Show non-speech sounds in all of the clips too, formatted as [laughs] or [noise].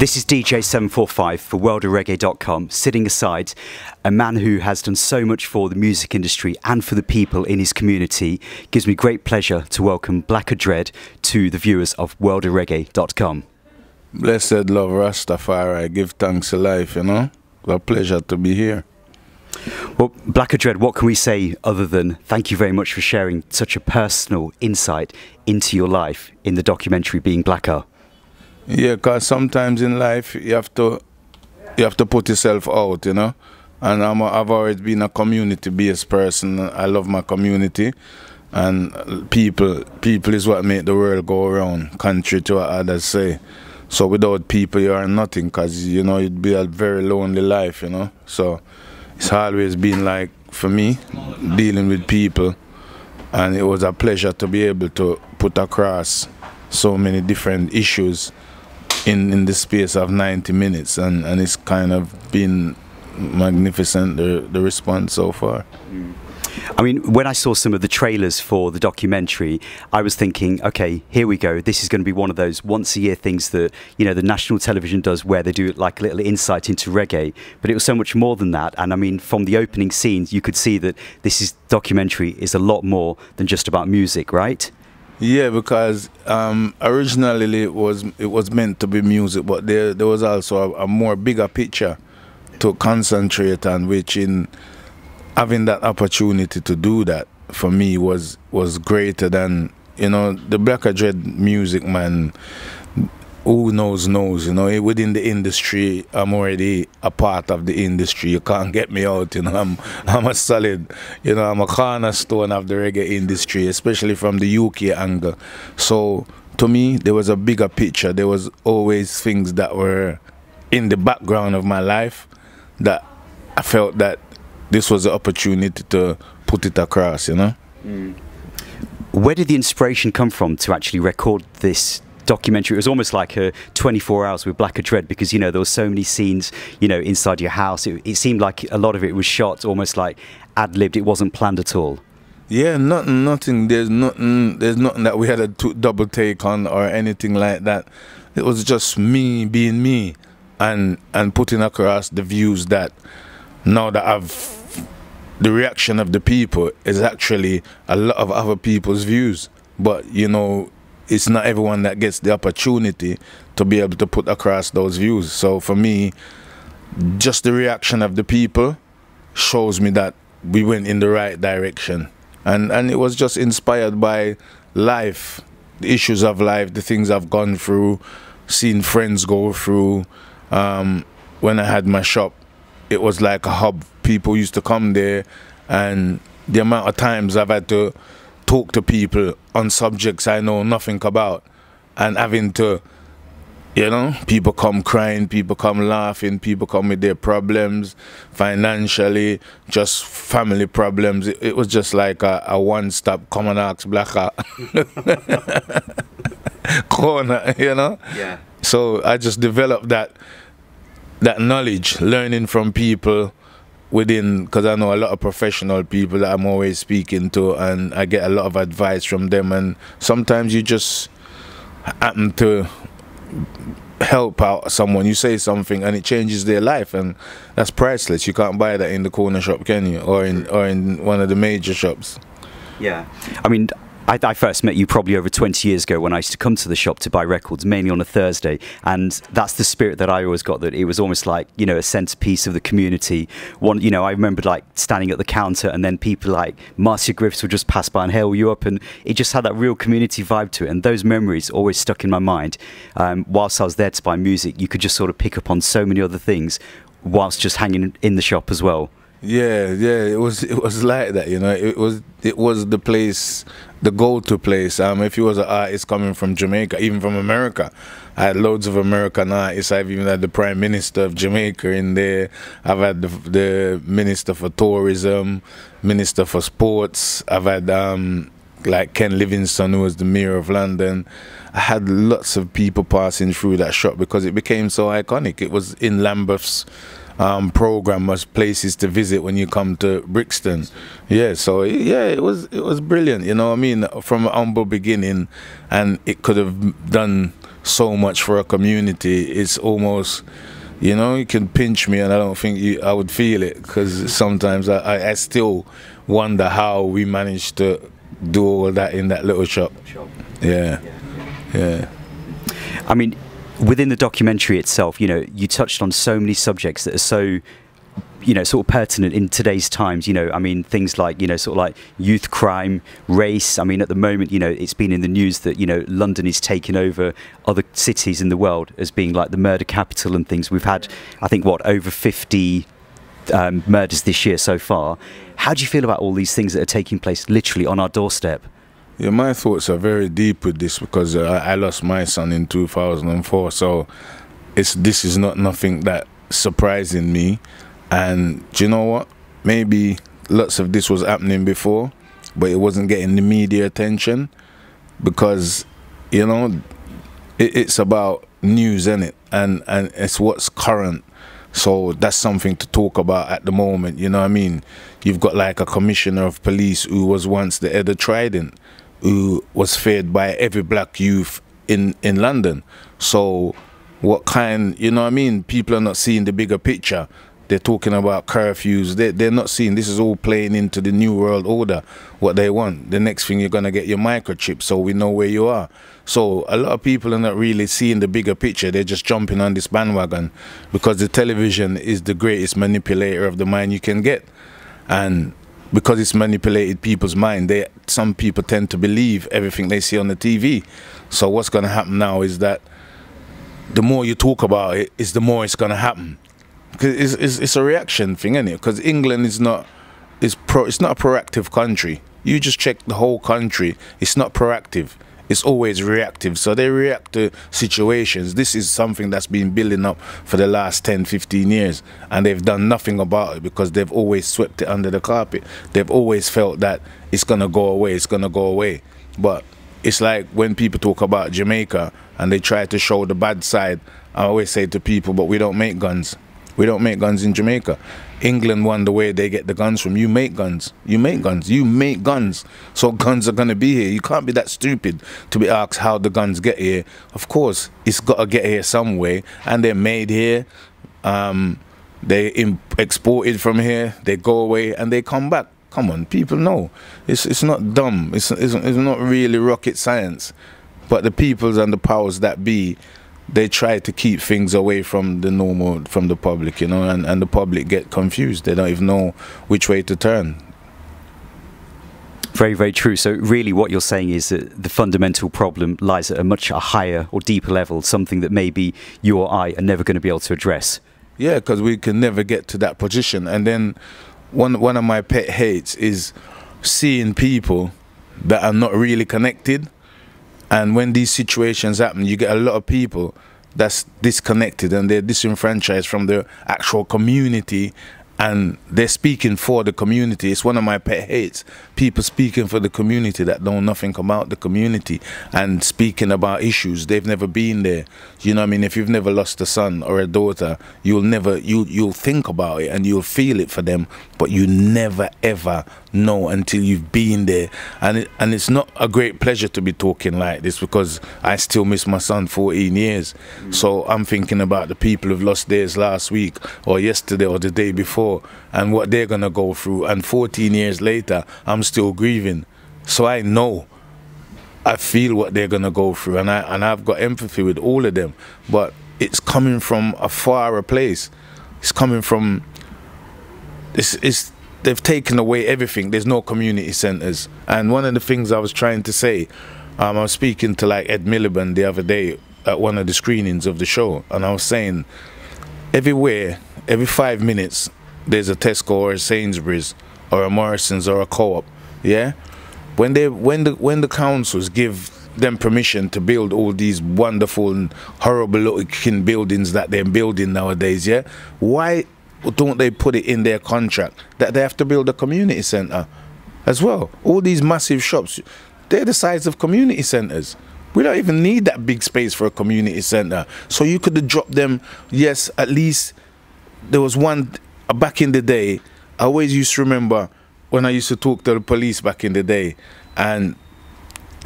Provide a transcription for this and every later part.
This is DJ745 for WorldAReggae.com, sitting aside a man who has done so much for the music industry and for the people in his community. gives me great pleasure to welcome Blacker Dread to the viewers of WorldAReggae.com. Blessed love Rastafari, give thanks to life, you know. A pleasure to be here. Well, Blacker Dread, what can we say other than thank you very much for sharing such a personal insight into your life in the documentary Being Blacker? Yeah, because sometimes in life you have to you have to put yourself out, you know. And I'm a, I've always been a community-based person. I love my community, and people people is what make the world go around. Contrary to what others say. So without people, you are nothing, cause you know it'd be a very lonely life, you know. So it's always been like for me dealing with people, and it was a pleasure to be able to put across so many different issues in in the space of 90 minutes and and it's kind of been magnificent the the response so far mm. I mean, when I saw some of the trailers for the documentary, I was thinking, okay, here we go. This is going to be one of those once a year things that, you know, the national television does where they do like a little insight into reggae. But it was so much more than that. And I mean, from the opening scenes, you could see that this is documentary is a lot more than just about music, right? Yeah, because um, originally it was it was meant to be music, but there there was also a, a, more bigger picture to concentrate on, which in having that opportunity to do that for me was was greater than you know the Blacker Dread music man who knows knows you know within the industry i'm already a part of the industry. You can't get me out you know i'm i'm a solid you know i'm a cornerstone of the reggae industry especially from the uk angle. So to me there was a bigger picture. There was always things that were in the background of my life that i felt that this was the opportunity to put it across you know mm. where did the inspiration come from to actually record this documentary. It was almost like a 24 hours with Blacker Dread because, you know, there were so many scenes, you know, inside your house. It, it seemed like a lot of it was shot almost like ad libbed. It wasn't planned at all. Yeah, nothing, nothing. There's nothing. There's nothing that we had a double take on or anything like that. It was just me being me, and and putting across the views that now that I've the reaction of the people is actually a lot of other people's views. But you know, it's not everyone that gets the opportunity to be able to put across those views. So for me, just the reaction of the people shows me that we went in the right direction. And and it was just inspired by life, the issues of life, the things I've gone through, seen friends go through. Um, when I had my shop, it was like a hub. People used to come there and the amount of times I've had to talk to people on subjects I know nothing about and having to you know people come crying people come laughing people come with their problems financially just family problems. It, it was just like a, a one-stop common axe blacker [laughs] corner you know? Yeah. So i just developed that that knowledge learning from people within because I know a lot of professional people that I'm always speaking to, and I get a lot of advice from them. And sometimes you just happen to help out someone. You say something, and it changes their life, and that's priceless. You can't buy that in the corner shop, can you? Or in or in one of the major shops. Yeah, I mean, I, I, first met you probably over 20 years ago when I used to come to the shop to buy records, mainly on a Thursday. And that's the spirit that I always got, that it was almost like, you know, a centerpiece of the community. One, you know, I remember like standing at the counter and then people like Marcia Griffiths would just pass by and hail you up. And it just had that real community vibe to it. And those memories always stuck in my mind. Um, whilst I was there to buy music, you could just sort of pick up on so many other things whilst just hanging in the shop as well. Yeah, yeah, it was it was like that, you know. It was it was the place, the go-to place. Um, if you was an artist coming from Jamaica, even from America, I had loads of American artists. I've even had the Prime Minister of Jamaica in there. I've had the, the Minister for Tourism, Minister for Sports. I've had um, like Ken Livingstone, who was the Mayor of London. I had lots of people passing through that shop because it became so iconic. It was in Lambeth's um, program as places to visit when you come to Brixton. Yeah, so yeah, it was it was brilliant. You know what I mean? From an humble beginning, and it could have done so much for a community. It's almost you know, you can pinch me, and I don't think you, I would feel it because sometimes I, I, I, still wonder how we managed to do all that in that little shop. Yeah, yeah. I mean, within the documentary itself, you know, you touched on so many subjects that are so you know, sort of pertinent in today's times. You know, I mean, things like you know, sort of like youth crime, race. I mean, at the moment, you know, it's been in the news that you know London is taking over other cities in the world as being like the murder capital and things. We've had, I think, what over fifty um, murders this year so far. How do you feel about all these things that are taking place literally on our doorstep? Yeah, my thoughts are very deep with this because uh, I lost my son in 2004. So it's this is not nothing that surprising me. And do you know what? Maybe lots of this was happening before, but it wasn't getting the media attention because, you know, it, it's about news, in it, and and it's what's current. So that's something to talk about at the moment. You know what I mean? You've got like a commissioner of police who was once the head of Trident, who was feared by every black youth in in London. So what kind? You know what I mean? People are not seeing the bigger picture. They're talking about curfews. They, they're not seeing this is all playing into the new world order, what they want. The next thing you're going to get your microchip so we know where you are. So a lot of people are not really seeing the bigger picture. They're just jumping on this bandwagon because the television is the greatest manipulator of the mind you can get. And because it's manipulated people's mind, they some people tend to believe everything they see on the TV. So what's going to happen now is that the more you talk about it, is the more it's going to happen. Cause it's, it's, it's a reaction thing, isn't it? Because England is not is pro. It's not a proactive country. You just check the whole country. It's not proactive. It's always reactive. So they react to situations. This is something that's been building up for the last 10, 15 years. And they've done nothing about it because they've always swept it under the carpet. They've always felt that it's to go away, it's to go away. But it's like when people talk about Jamaica and they try to show the bad side, I always say to people, but we don't make guns. We don't make guns in Jamaica. England wonder where they get the guns from. You make guns. You make guns. You make guns. So guns are gonna be here. You can't be that stupid to be asked how the guns get here. Of course, it's gotta get here some way, and they're made here. Um, they exported from here. They go away and they come back. Come on, people know. It's it's not dumb. It's it's, it's not really rocket science. But the peoples and the powers that be they try to keep things away from the normal from the public you know and, and the public get confused. They don't even know which way to turn. Very very true. So really what you're saying is that the fundamental problem lies at a much higher or deeper level something that maybe you or i are never going to be able to address. Yeah because we can never get to that position. And then one one of my pet hates is seeing people that are not really connected and when these situations happen, you get a lot of people that's disconnected and they're disenfranchised from the actual community and they're speaking for the community. It's one of my pet hates. People speaking for the community that know nothing about the community and speaking about issues they've never been there. You know, I mean, if you've never lost a son or a daughter, you'll never you you'll think about it and you'll feel it for them, but you never ever know until you've been there. And it, and it's not a great pleasure to be talking like this because I still miss my son 14 years. Mm. So I'm thinking about the people who've lost theirs last week or yesterday or the day before and what they're gonna go through. And 14 years later, I'm still grieving. So I know. I feel what they're gonna go through, and I and I've got empathy with all of them. But it's coming from a far place. It's coming from. It's it's they've taken away everything. There's no community centres. And one of the things I was trying to say, um, I was speaking to like Ed Miliband the other day at one of the screenings of the show, and I was saying, everywhere, every five minutes, there's a Tesco or a Sainsbury's or a Morrison's or a co-op. Yeah, when they when the when the councils give them permission to build all these wonderful and horrible looking buildings that they're building nowadays, yeah, why don't they put it in their contract that they have to build a community center as well? All these massive shops, they're the size of community centers. We don't even need that big space for a community center. So you could have dropped them, yes, at least there was one uh, back in the day. I always used to remember when I used to talk to the police back in the day, and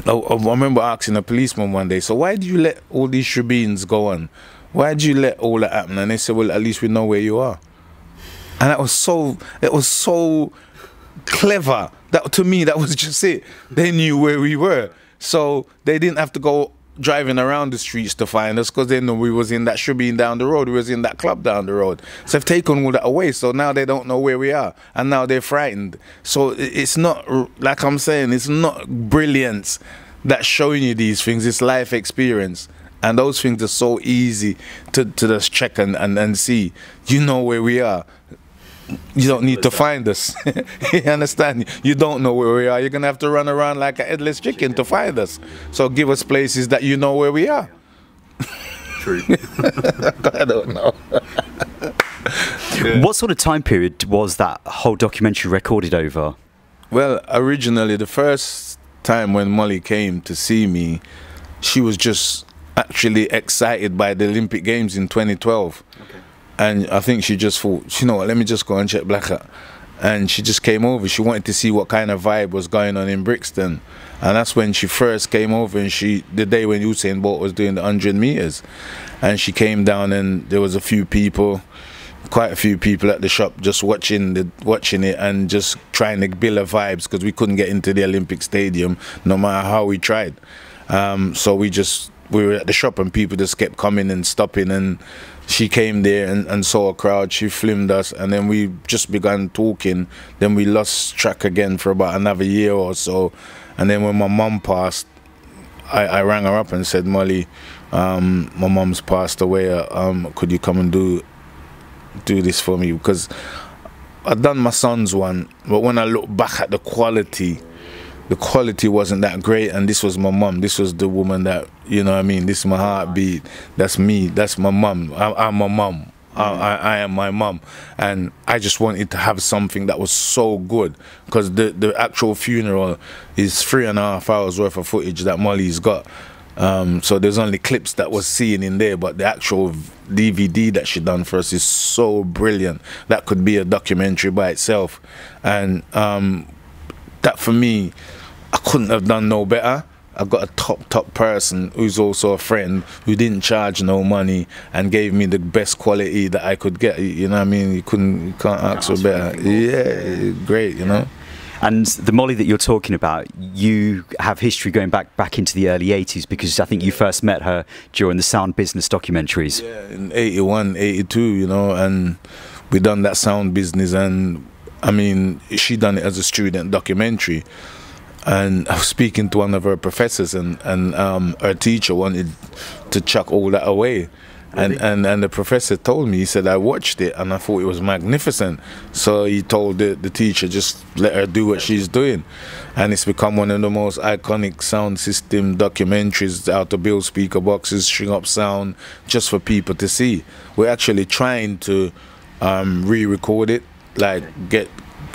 I, I remember asking a policeman one day, "So why do you let all these shebeens go on? Why do you let all that happen?" And they said, "Well, at least we know where you are." And that was so. It was so clever. That to me, that was [laughs] just it. They knew where we were, so they didn't have to go driving around the streets to find us because they know we was in that shebeen down the road. We was in that club down the road. So they've taken all that away. So now they don't know where we are, and now they're frightened. So it's not like I'm saying. It's not brilliance that's showing you these things. It's life experience. And those things are so easy to, to just check and, and, and see. You know where we are you don't need to find us. [laughs] you understand? You don't know where we are. You're gonna have to run around like a headless chicken to find us. So give us places that you know where we are. True. [laughs] I don't know. yeah. [laughs] What sort of time period was that whole documentary recorded over? Well, originally, the first time when Molly came to see me, she was just actually excited by the Olympic Games in 2012. And I think she just thought, you know what, let me just go and check Black Hat. And she just came over. She wanted to see what kind of vibe was going on in Brixton. And that's when she first came over and she, the day when Usain Bolt was doing the 100 meters. And she came down and there was a few people, quite a few people at the shop just watching the watching it and just trying to build a vibes because we couldn't get into the Olympic Stadium no matter how we tried. Um, so we just we were at the shop and people just kept coming and stopping and she came there and, and saw a crowd she filmed us and then we just began talking. Then we lost track again for about another year or so. And then when my mum passed I, I rang her up and said molly um, my mum's passed away. Um, could you come and do do this for me? Because I'd done my son's one but when I look back at the quality the quality wasn't that great and this was my mum. This was the woman that you know i mean? This is my heartbeat. That's me. That's my mum. I'm my mum. I, I, I, am my mum. And I just wanted to have something that was so good because the, the actual funeral is three and a half hours worth of footage that Molly's got. Um, so there's only clips that was seen in there but the actual DVD that she done for us is so brilliant. That could be a documentary by itself. And um, that for me, I couldn't have done no better. I got a top top person who's also a friend who didn't charge no money and gave me the best quality that I could get. You know what I mean? You couldn't, you can't ask for better. Yeah, great. You know. And the Molly that you're talking about, you have history going back back into the early 80s because I think you first met her during the Sound Business documentaries. Yeah, in 81, 82, you know, and we done that Sound Business and I mean, she done it as a student documentary. And I was speaking to one of her professors, and, and um, her teacher wanted to chuck all that away. And, and and the professor told me he said I watched it and I thought it was magnificent. So he told the, the teacher just let her do what she's doing, and it's become one of the most iconic sound system documentaries out to build speaker boxes, string up sound, just for people to see. We're actually trying to um, re-record it like get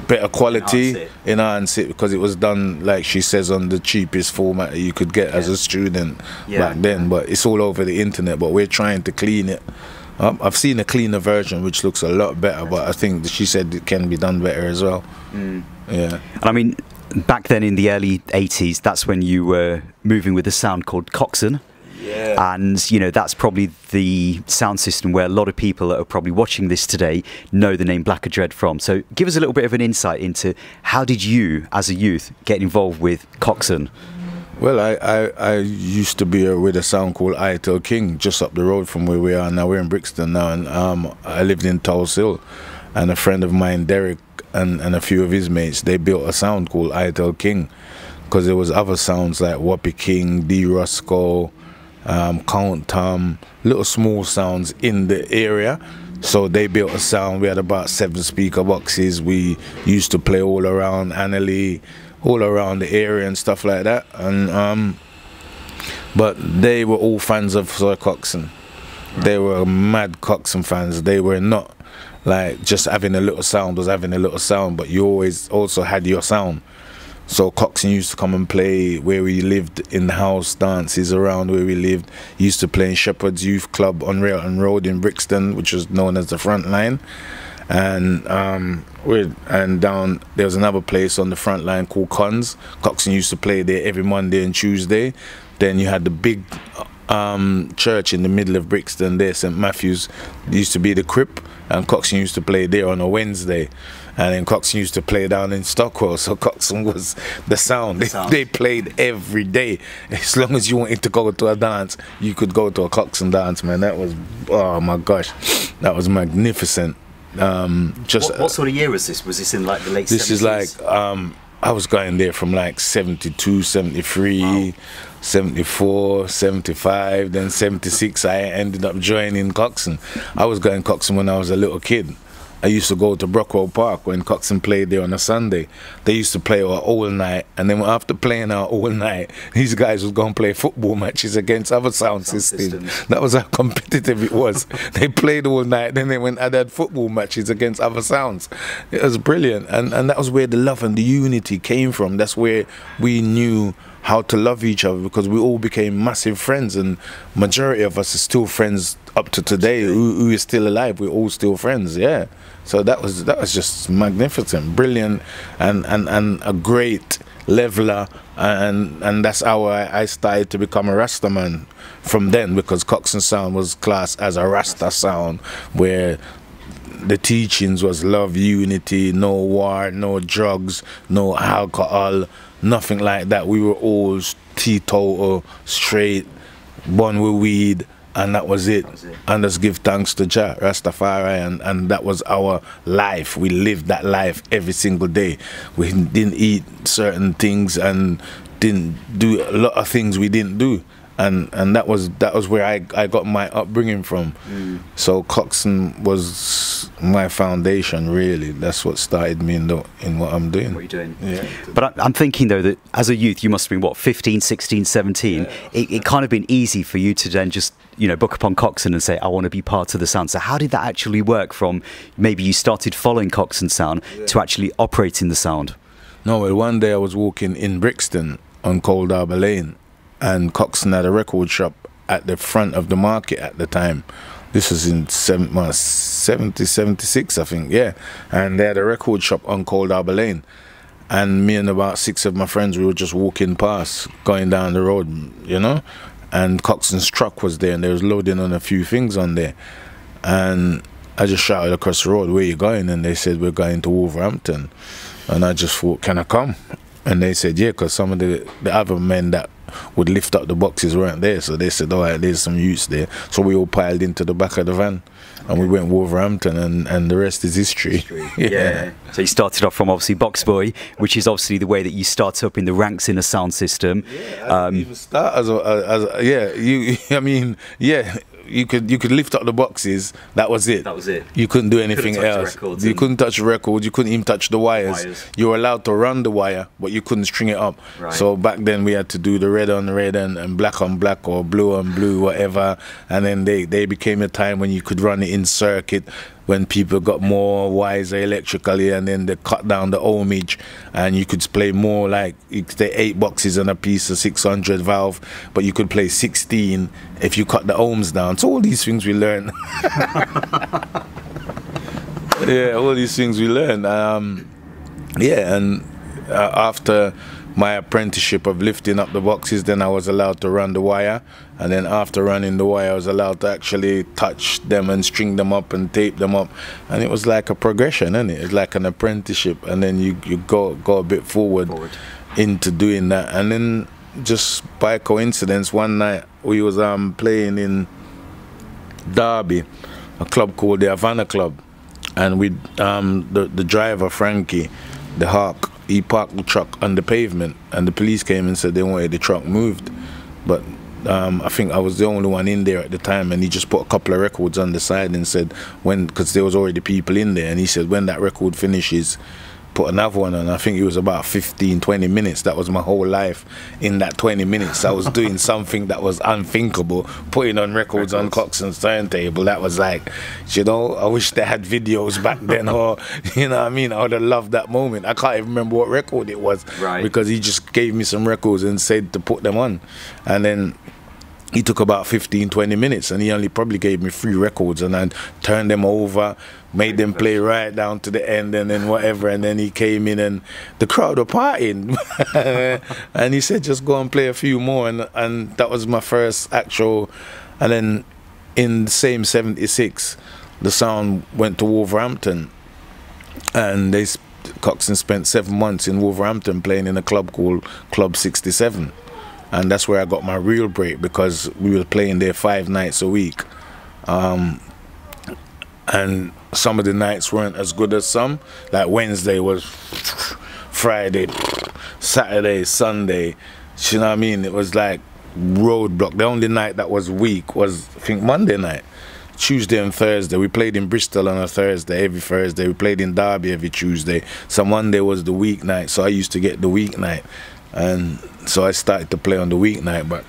better quality enhance it. enhance it because it was done like she says on the cheapest format you could get yeah. as a student yeah. back then but it's all over the internet but we're trying to clean it up. I've seen a cleaner version which looks a lot better but I think she said it can be done better as well mm. yeah and I mean back then in the early 80s that's when you were moving with a sound called Coxsone yeah. And, you know, that's probably the sound system where a lot of people that are probably watching this today know the name Blacker Dread from. So give us a little bit of an insight into how did you, as a youth, get involved with Coxsone? Well, I, I, I, used to be with a sound called ITL King just up the road from where we are now. We're in Brixton now, and um, I lived in Tulse Hill. And a friend of mine, Derek, and, and a few of his mates, they built a sound called ITL King because there was other sounds like Whoppy King, D. Roscoe, um, Count Tom, little small sounds in the area. So they built a sound. We had about seven speaker boxes. We used to play all around Annalee, all around the area and stuff like that. And um, but they were all fans of Sir Coxsone. They were mad Coxsone fans. They were not like just having a little sound was having a little sound, but you always also had your sound. So Coxsone used to come and play where we lived in the house dances around where we lived. He used to play in Shepherd's Youth Club on Railton Road in Brixton, which was known as the front line. And um, and down there was another place on the front line called Cons. Coxsone used to play there every Monday and Tuesday. Then you had the big um, church in the middle of Brixton there, St Matthew's, used to be the crypt, and Coxsone used to play there on a Wednesday and then Coxsone used to play down in Stockwell. So [laughs] Coxsone was the sound. The sound. They, they, played every day. As long as you wanted to go to a dance, you could go to a Coxsone dance, man. That was oh my gosh, that was magnificent. Um, just what, what, sort of year was this? Was this in like the late? This 70s? is like um, I was going there from like 72, 73. Wow. 74, 75, then 76, I ended up joining Coxsone. I was going Coxsone when I was a little kid. I used to go to Brockwell Park when Coxsone played there on a Sunday. They used to play all night, and then after playing all night, [laughs] these guys was going to play football matches against other sound, sound systems. systems. That was how [laughs] competitive it was. [laughs] they played all night, then they went and had football matches against other sounds. It was brilliant, and and that was where the love and the unity came from. That's where we knew how to love each other because we all became massive friends and majority of us are still friends up to today who, who is still alive we're all still friends yeah so that was that was just magnificent brilliant and and and a great leveler and and that's how I, I started to become a Rasta man from then because Coxsone Sound was classed as a Rasta sound where the teachings was love, unity, no war, no drugs, no alcohol, nothing like that. We were all teetotal, straight, born with weed, and that was it. That. And just give thanks to Jah, Rastafari, and, and that was our life. We lived that life every single day. We didn't eat certain things and didn't do a lot of things we didn't do and and that was that was where I, I got my upbringing from. Mm. So Coxsone was my foundation really. That's what started me in the, in what I'm doing. What you're doing. Yeah. But I, am thinking though that as a youth you must have been what 15, 16, 17. Yeah. It, it kind of been easy for you to then just you know book upon Coxsone and say I want to be part of the sound. So how did that actually work from maybe you started following Coxsone sound yeah. to actually operating the sound? No, well, one day I was walking in Brixton on Cold Harbour Lane and Coxsone had a record shop at the front of the market at the time. This was in 70, 76, I think, yeah. And they had a record shop on Cold Harbour Lane. And me and about six of my friends, we were just walking past, going down the road, you know. And Coxsone's truck was there, and they was loading on a few things on there. And I just shouted across the road, where you going? And they said, we're going to Wolverhampton. And I just thought, can I come? And they said, yeah, because some of the, the other men that would lift up the boxes weren't there. So they said, all right, there's some use there. So we all piled into the back of the van and we went Wolverhampton and, and the rest is history. history. [laughs] yeah. yeah. So you started off from obviously Box Boy, which is obviously the way that you start up in the ranks in a sound system. Yeah, um, even start as a, as a, yeah, you, [laughs] I mean, yeah, you could you could lift up the boxes. That was it. That was it. You couldn't do anything couldn't else. You couldn't touch the record. You couldn't even touch the wires. wires. You were allowed to run the wire, but you couldn't string it up. Right. So back then we had to do the red on red and, and black on black or blue on blue, whatever. And then they they became a time when you could run it in circuit when people got more wiser electrically and then they cut down the ohmage and you could play more like play eight boxes on a piece of 600 valve but you could play 16 if you cut the ohms down. So all these things we learn. [laughs] Yeah all these things we learn. Um, yeah and uh, after my apprenticeship of lifting up the boxes, then I was allowed to run the wire. And then after running the wire, I was allowed to actually touch them and string them up and tape them up. And it was like a progression, isn't it? It's like an apprenticeship. And then you, you go, go a bit forward, forward. into doing that. And then just by coincidence, one night we was um, playing in Derby, a club called the Havana Club. And we, um, the, the driver, Frankie, the Hawk, he parked the truck on the pavement, and the police came and said they wanted the truck moved. But um, I think I was the only one in there at the time, and he just put a couple of records on the side and said when, because there was already people in there, and he said when that record finishes, put another one on. I think it was about 15, 20 minutes. That was my whole life. In that 20 minutes, I was [laughs] doing something that was unthinkable, putting on records, records. on Coxsone's turntable. That was like, you know, I wish they had videos back then, [laughs] or, you know what I mean? I would have loved that moment. I can't even remember what record it was right. because he just gave me some records and said to put them on. And then he took about 15 20 minutes and he only probably gave me three records and I turned them over made them play right down to the end and then whatever and then he came in and the crowd were partying. [laughs] And he said just go and play a few more and and that was my first actual and then in the same 76 the sound went to Wolverhampton. And they Coxsone spent seven months in Wolverhampton playing in a club called Club 67 and that's where I got my real break because we were playing there five nights a week. Um, and some of the nights weren't as good as some. Like Wednesday was Friday, Saturday, Sunday. You know what I mean? It was like roadblock. The only night that was weak was I think Monday night. Tuesday and Thursday. We played in Bristol on a Thursday, every Thursday. We played in Derby every Tuesday. So Monday was the weeknight, so I used to get the weeknight. And so I started to play on the weeknight, but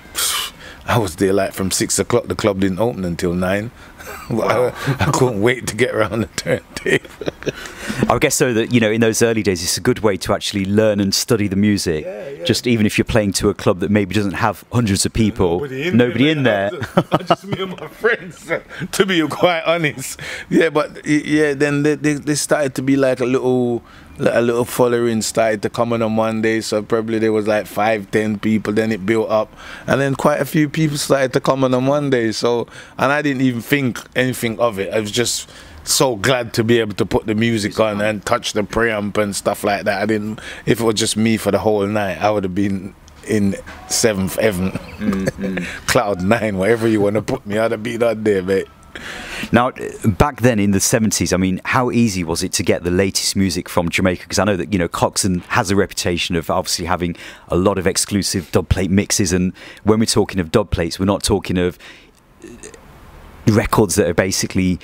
I was there like from six o'clock. The club didn't open until nine. [laughs] Wow. I, I, couldn't wait to get around the turntable. I guess so that you know in those early days, it's a good way to actually learn and study the music. Yeah, yeah. Just even if you're playing to a club that maybe doesn't have hundreds of people, nobody in nobody there. In there. Just, just me and my friends, [laughs] to be quite honest. Yeah, but yeah, then they, they, they started to be like a little a little following started to come on on Monday, so probably there was like five, ten people. Then it built up, and then quite a few people started to come on on Monday. So, and I didn't even think anything of it. I was just so glad to be able to put the music on and touch the preamp and stuff like that. I didn't. If it was just me for the whole night, I would have been in seventh heaven, mm-hmm. [laughs] cloud nine, whatever you want to put me. I'd have been on there, mate. Now, back then in the 70s, I mean, how easy was it to get the latest music from Jamaica? Because I know that, you know, Coxsone has a reputation of obviously having a lot of exclusive dub plate mixes. And when we're talking of dub plates, we're not talking of uh, records that are basically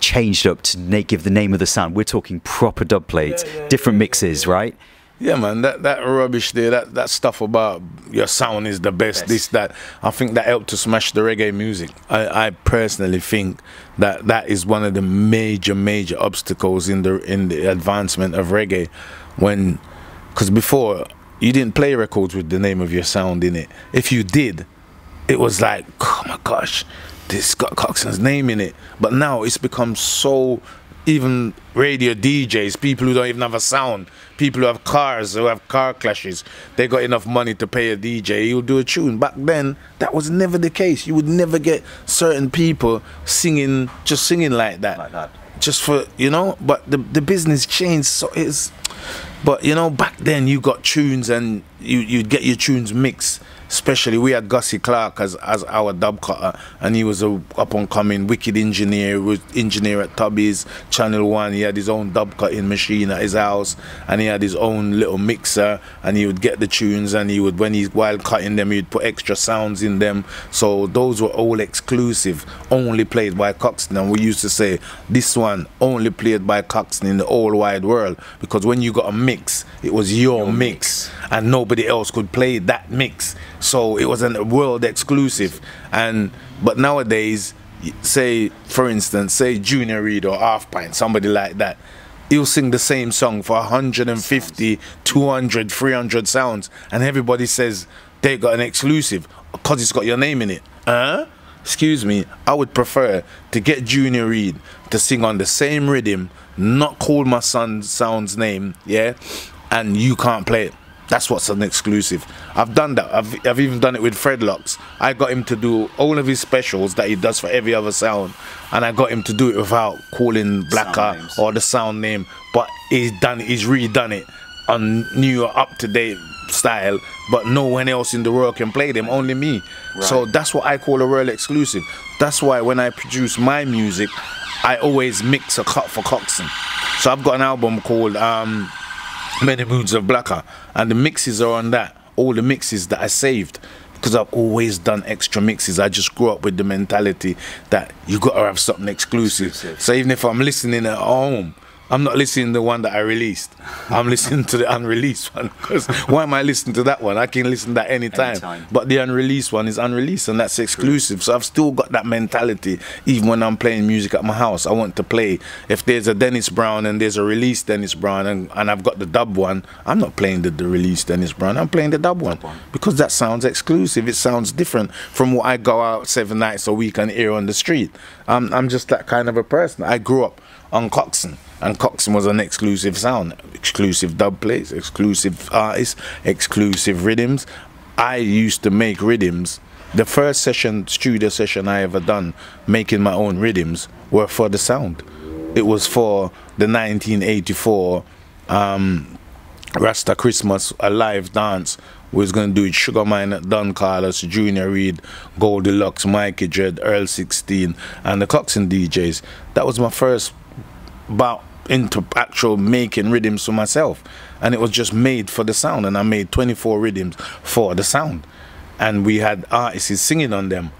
changed up to give the name of the sound. We're talking proper dub plates, yeah, yeah, different yeah, mixes, right? Yeah, man, that that rubbish there, that that stuff about your sound is the best, best. this that. I think that helped to smash the reggae music. I, I personally think that that is one of the major major obstacles in the in the advancement of reggae, when, because before you didn't play records with the name of your sound in it. If you did, it was like, oh my gosh, this got Coxsone's name in it. But now it's become so even radio DJs, people who don't even have a sound, people who have cars, who have car clashes, they got enough money to pay a DJ, he'll do a tune. Back then, that was never the case. You would never get certain people singing, just singing like that. Like that. Just for, you know, but the, the business changed, so it's, but you know, back then you got tunes and you, you'd get your tunes mixed especially we had Gussie Clarke as, as our dub cutter and he was a up and coming wicked engineer engineer at Tubby's Channel 1 he had his own dub cutting machine at his house and he had his own little mixer and he would get the tunes and he would when he's while cutting them he'd put extra sounds in them. So those were all exclusive only played by Coxsone and we used to say this one only played by Coxsone in the whole wide world because when you got a mix it was your, your mix. mix. and nobody else could play that mix so it was a world exclusive. And but nowadays, say for instance, say Junior Reid or Half Pint, somebody like that, he'll sing the same song for 150, 200, 300 sounds, and everybody says they got an exclusive because it's got your name in it. Huh? Excuse me, I would prefer to get Junior Reid to sing on the same rhythm, not call my son's sound's name, yeah, and you can't play it. That's what's an exclusive. I've done that. I've, I've even done it with Fred Locks. I got him to do all of his specials that he does for every other sound, and I got him to do it without calling Blacker or the sound name. But he's done. He's redone it on new, up to date style. But no one else in the world can play them. Only me. Right. So that's what I call a real exclusive. That's why when I produce my music, I always mix a cut for Coxsone. So I've got an album called. Um, Many Moods of Blacker, and the mixes are on that. All the mixes that I saved because I've always done extra mixes. I just grew up with the mentality that you got to have something exclusive. exclusive. So even if I'm listening at home I'm not listening to the one that I released. I'm listening to the unreleased one because why am I listening to that one? I can listen to that anytime. Anytime. But the unreleased one is unreleased and that's exclusive. So I've still got that mentality even when I'm playing music at my house. I want to play. If there's a Dennis Brown and there's a released Dennis Brown and, and I've got the dub one, I'm not playing the, the released Dennis Brown. I'm playing the dub one one. because that sounds exclusive. It sounds different from what I go out seven nights a week and hear on the street. I'm, I'm just that kind of a person. I grew up on Coxsone, and Coxsone was an exclusive sound, exclusive dub plates, exclusive artists, exclusive rhythms. I used to make rhythms. The first session, studio session I ever done, making my own rhythms, were for the sound. It was for the 1984 um, Rasta Christmas, a live dance. We was gonna do it Sugar Minott, Don Carlos, Junior Reid, Goldilocks, Mikey Dread, Earl 16, and the Coxsone DJs. That was my first bout into actual making rhythms for myself. And it was just made for the sound. And I made 24 rhythms for the sound. And we had artists singing on them.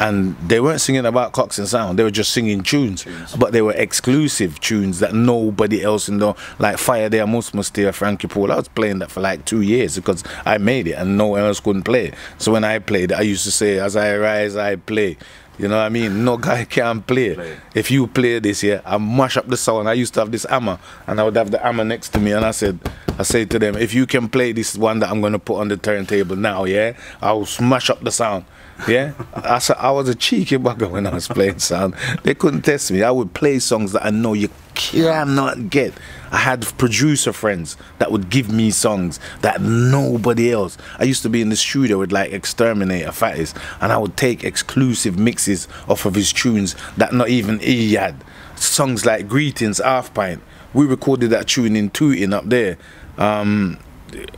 And they weren't singing about Coxsone Sound, they were just singing tunes. But they were exclusive tunes that nobody else in the like Fire There Most Must Stay, Frankie Paul. I was playing that for like two years because I made it and no one else couldn't play it. So when I played, I used to say, As I rise, I play. You know what I mean? No guy can play. Play. If you play this here, I mash up the sound. I used to have this hammer, and I would have the hammer next to me, and I said, I say to them, if you can play this one that I'm gonna put on the turntable now, yeah, I'll smash up the sound. Yeah, I, I was a cheeky bugger when I was playing sound. They couldn't test me. I would play songs that I know you cannot get. I had producer friends that would give me songs that nobody else. I used to be in the studio with like Exterminator Fatis, and I would take exclusive mixes off of his tunes that not even he had. Songs like Greetings, Half Pint. We recorded that tune in Tooting up there. Um,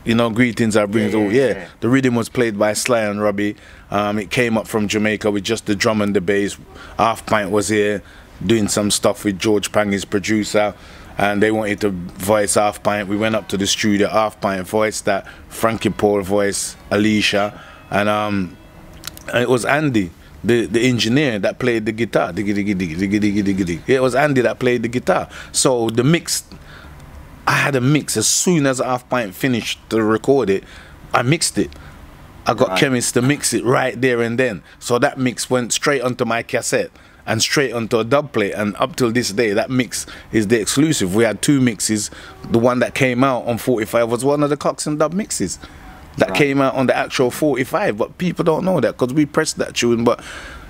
you know, greetings I bring. Yeah, oh, yeah, yeah. yeah. The rhythm was played by Sly and Robbie. Um, it came up from Jamaica with just the drum and the bass. Half Pint was here doing some stuff with George Phang, his producer, and they wanted to voice Half Pint. We went up to the studio. Half Pint voiced that. Frankie Paul voiced Alicia, and um, it was Andy. The, the engineer that played the guitar, diggy diggy diggy diggy diggy diggy. It was Andy that played the guitar. So the mix I had a mix as soon as Half Pint finished to record it. I mixed it. I got Right. chemists to mix it right there and then. So that mix went straight onto my cassette and straight onto a dub plate. And up till this day, that mix is the exclusive. We had two mixes. The one that came out on 45 was one of the Coxsone dub mixes that Right. came out on the actual 45. But people don't know that because we pressed that tune. But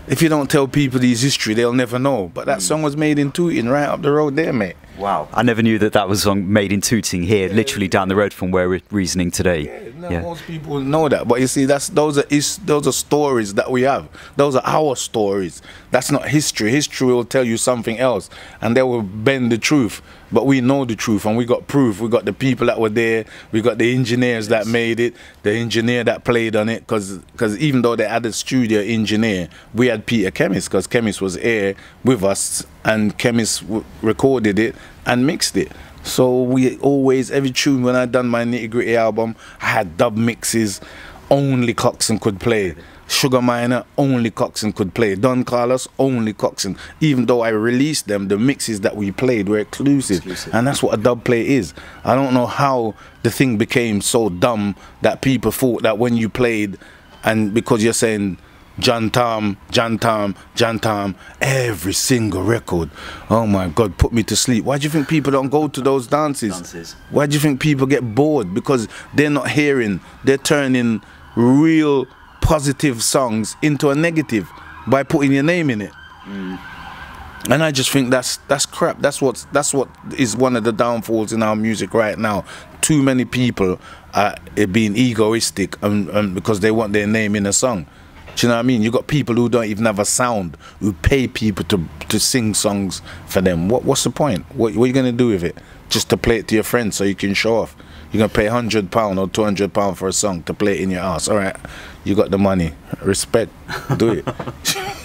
if you don't tell people these history, they'll never know. But that hmm. song was made in Tooting right up the road there, mate. Wow. I never knew that that was song made in Tooting here, literally down the road from where we're reasoning today. No, most people know that, but you see, that's those are is those are stories that we have. Those are our stories. That's not history. History will tell you something else, and they will bend the truth. But we know the truth, and we got proof. We got the people that were there. We got the engineers that made it. The engineer that played on it, because because even though they had a studio engineer, we had Peter Chemist, because Chemist was here with us, and Chemist w- recorded it and mixed it. So we always every tune when I done my nitty gritty album, I had dub mixes. Only Coxsone could play. Sugar Minott, only Coxsone could play. Don Carlos, only Coxsone. Even though I released them, the mixes that we played were exclusive. Exclusive. And that's what a dub play is. I don't know how the thing became so dumb that people thought that when you played, and because you're saying John Tom, John Tom, John Tom, every single record. Oh my God, put me to sleep. Why do you think people don't go to those dances? Dances. Why do you think people get bored? Because they're not hearing, they're turning real positive songs into a negative by putting your name in it. Mm. And I just think that's that's crap. That's what that's what is one of the downfalls in our music right now. Too many people are being egoistic and, and because they want their name in a song. Do you know what I mean? You got people who don't even have a sound who pay people to to sing songs for them. What what's the point? What what are you gonna do with it? Just to play it to your friends so you can show off. You're gonna pay hundred pound or two hundred pound for a song to play it in your house. All right, you got the money. Respect. Do it. [laughs]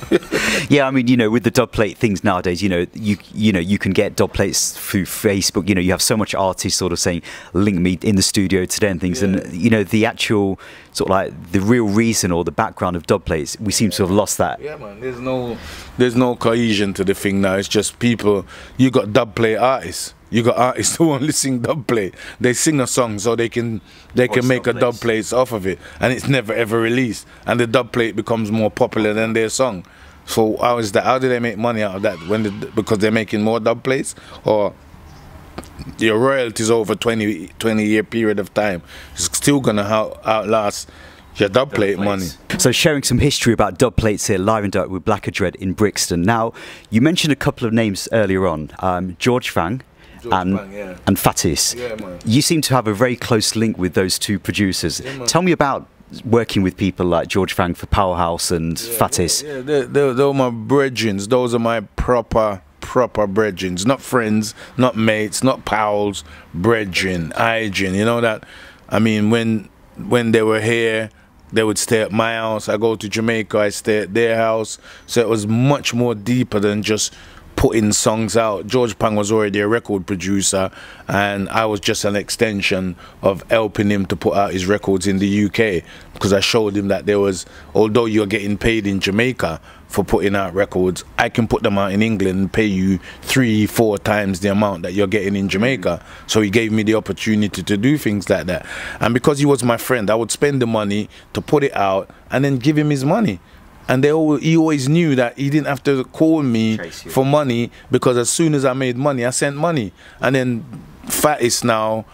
Yeah, I mean, you know, with the dub plate things nowadays, you know, you you know, you can get dub plates through Facebook. You know, you have so much artists sort of saying, "Link me in the studio today" and things, and you know, the actual sort of like the real reason or the background of dub plates. We seem to have lost that. Yeah, man. There's no, there's no cohesion to the thing now. It's just people. You got dub plate artists. You got artists [laughs] who only sing dub plate. They sing a song so they can they can make a dub plates off of it, and it's never ever released. And the dub plate becomes more popular than their song. So how is that? How do they make money out of that? When the, because they're making more dub plates, or your royalties over 20, 20 year period of time is still gonna out, outlast your dub, plate money. So sharing some history about dub plates here, live and direct with Blacker Dread in Brixton. Now, you mentioned a couple of names earlier on, um, George Phang. George and, Phang, yeah. and Fatis. Yeah. You seem to have a very close link with those two producers. man. Tell me about working with people like George Phang for Powerhouse and Fatis. Yeah, they, they, they were my brethren. Those are my proper, proper brethren. Not friends, not mates, not pals. Brethren, hygiene. You know that? I mean, when when they were here, they would stay at my house. I go to Jamaica, I stay at their house. So it was much more deeper than just putting songs out. George Phang was already a record producer, and I was just an extension of helping him to put out his records in the UK because I showed him that there was, although you're getting paid in Jamaica for putting out records, I can put them out in England and pay you three, four times the amount that you're getting in Jamaica. So he gave me the opportunity to do things like that. And because he was my friend, I would spend the money to put it out and then give him his money and they always, he always knew that he didn't have to call me for money because as soon as I made money, I sent money. And then Fatis now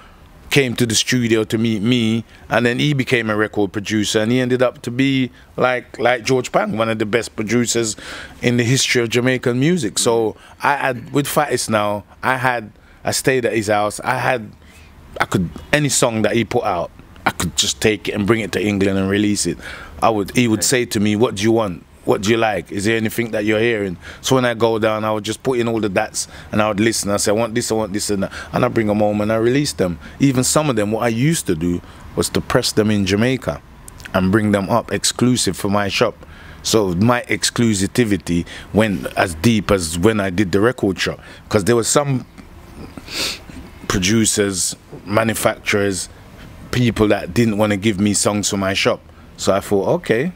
came to the studio to meet me, and then he became a record producer, and he ended up to be like like George Phang, one of the best producers in the history of Jamaican music. So I had with Fatis now, I had I stayed at his house. I had I could any song that he put out, I could just take it and bring it to England and release it. I would he would say to me, "What do you want? What do you like? Is there anything that you're hearing?" So when I go down, I would just put in all the dats and I would listen. I say, "I want this, I want this, and that," and I bring them home and I release them. Even some of them, what I used to do was to press them in Jamaica and bring them up exclusive for my shop. So my exclusivity went as deep as when I did the record shop because there was some producers, manufacturers, people that didn't want to give me songs for my shop. So I thought, okay,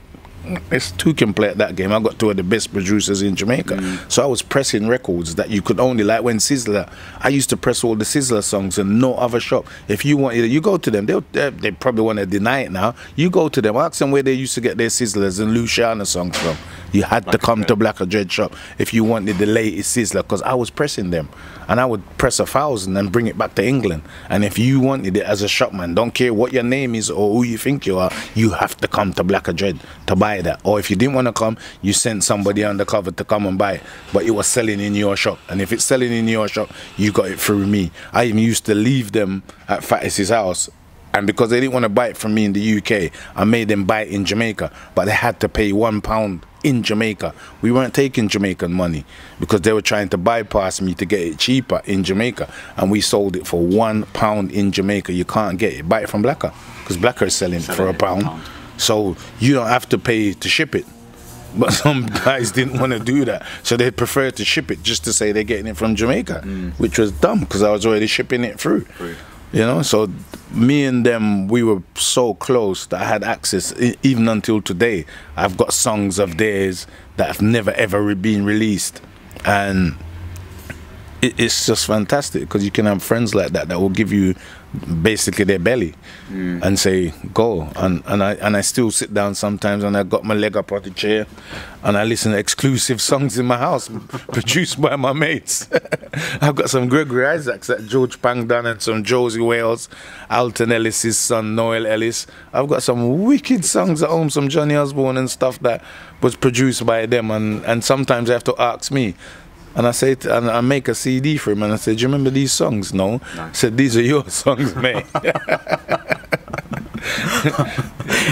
let's two can play at that game. I got two of the best producers in Jamaica. Mm. So I was pressing records that you could only like when Sizzla. I used to press all the Sizzla songs in no other shop. If you wanted it, you go to them. They'll, they they probably want to deny it now. You go to them, ask them where they used to get their Sizzlas and Luciano songs from. You had to come to Black Dread shop if you wanted the latest Sizzla because I was pressing them. And I would press a thousand and bring it back to England. And if you wanted it as a shopman, don't care what your name is or who you think you are, you have to come to Black Dread to buy that. Or if you didn't want to come, you sent somebody undercover to come and buy it. But it was selling in your shop. And if it's selling in your shop, you got it through me. I even used to leave them at Fatis's house and because they didn't want to buy it from me in the UK, I made them buy it in Jamaica. But they had to pay one pound in Jamaica. We weren't taking Jamaican money because they were trying to bypass me to get it cheaper in Jamaica. And we sold it for one pound in Jamaica. You can't get it. Buy it from Blacker because Blacker is selling it for a pound. pound. So you don't have to pay to ship it. But [laughs] some guys didn't want to do that, so they preferred to ship it just to say they're getting it from Jamaica, which was dumb because I was already shipping it through. You know, so me and them, we were so close that I had access. Even until today, I've got songs of theirs that have never ever been released, and it's just fantastic because you can have friends like that that will give you basically their belly mm. and say go and and I and I still sit down sometimes and I got my leg up on the chair and I listen to exclusive songs in my house [laughs] produced by my mates. [laughs] I've got some Gregory Isaacs that George Phang done and some Josey Wales Alton Ellis's son Noel Ellis. I've got some wicked songs at home some Johnny Osbourne and stuff that was produced by them and and sometimes they have to ask me and I say, to, and I make a CD for him, and I said, "Do you remember these songs?" No. I said, "These are your [laughs] songs, mate." [laughs]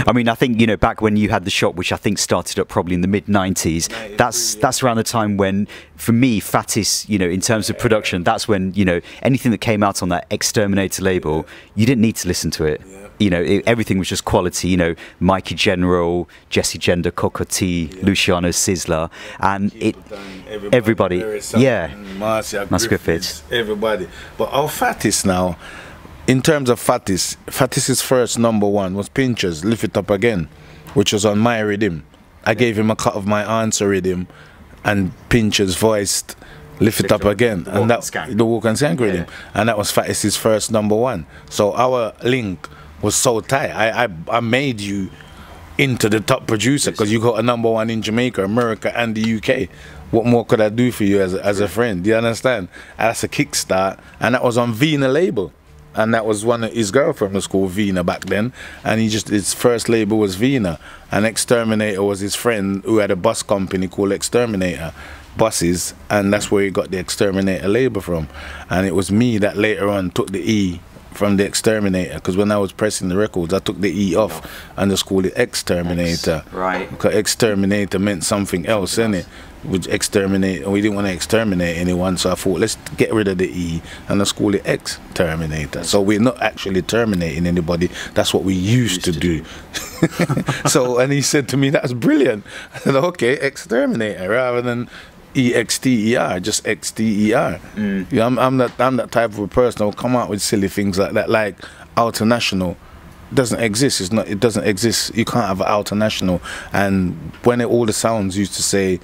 I mean, I think you know back when you had the shop, which I think started up probably in the mid '90s. That's that's around the time when, for me, Fatis, you know, in terms of production, that's when you know anything that came out on that Xterminator label, you didn't need to listen to it. You know, it, everything was just quality. You know, Mikey General, Jesse Jendah, Cocoa Tea, Luciano Sizzla, and it. Everybody, Barry yeah. Sutton, Marcia Marcia Griffiths, everybody. But our Fatis now, in terms of Fatis, Fatis's first number one was Pinchers, Lift It Up Again, which was on my rhythm. I gave him a cut of my answer rhythm, and Pinchers voiced Lift It Up Again, and that the Walk and Skank rhythm, Yeah. and that was Fatis's first number one. So our link was so tight. I I, I made you into the top producer because you got a number one in Jamaica, America, and the UK. What more could I do for you as a, as a friend? Do you understand? And that's a kickstart, and that was on Vina label, and that was one of his girlfriend was called Vina back then, and he just his first label was Vina, and Exterminator was his friend who had a bus company called Exterminator buses, and that's where he got the Exterminator label from, and it was me that later on took the E from the Exterminator because when I was pressing the records, I took the E off and just called it Xterminator. Ex, right. Because Exterminator meant something else, innit? Which exterminate, and we didn't want to exterminate anyone, so I thought let's get rid of the E and let's call it Xterminator. So we're not actually terminating anybody. That's what we used, to, to do. [laughs] so, and he said to me, "That's brilliant." [laughs] I said, "Okay, Exterminator rather than." E X T E R, just X T E R. Mm. Yeah, I'm, I'm that I'm that type of a person. I'll come out with silly things like that, like Outer National doesn't exist. It's not. It doesn't exist. You can't have an Outer National. And when it, all the sounds used to say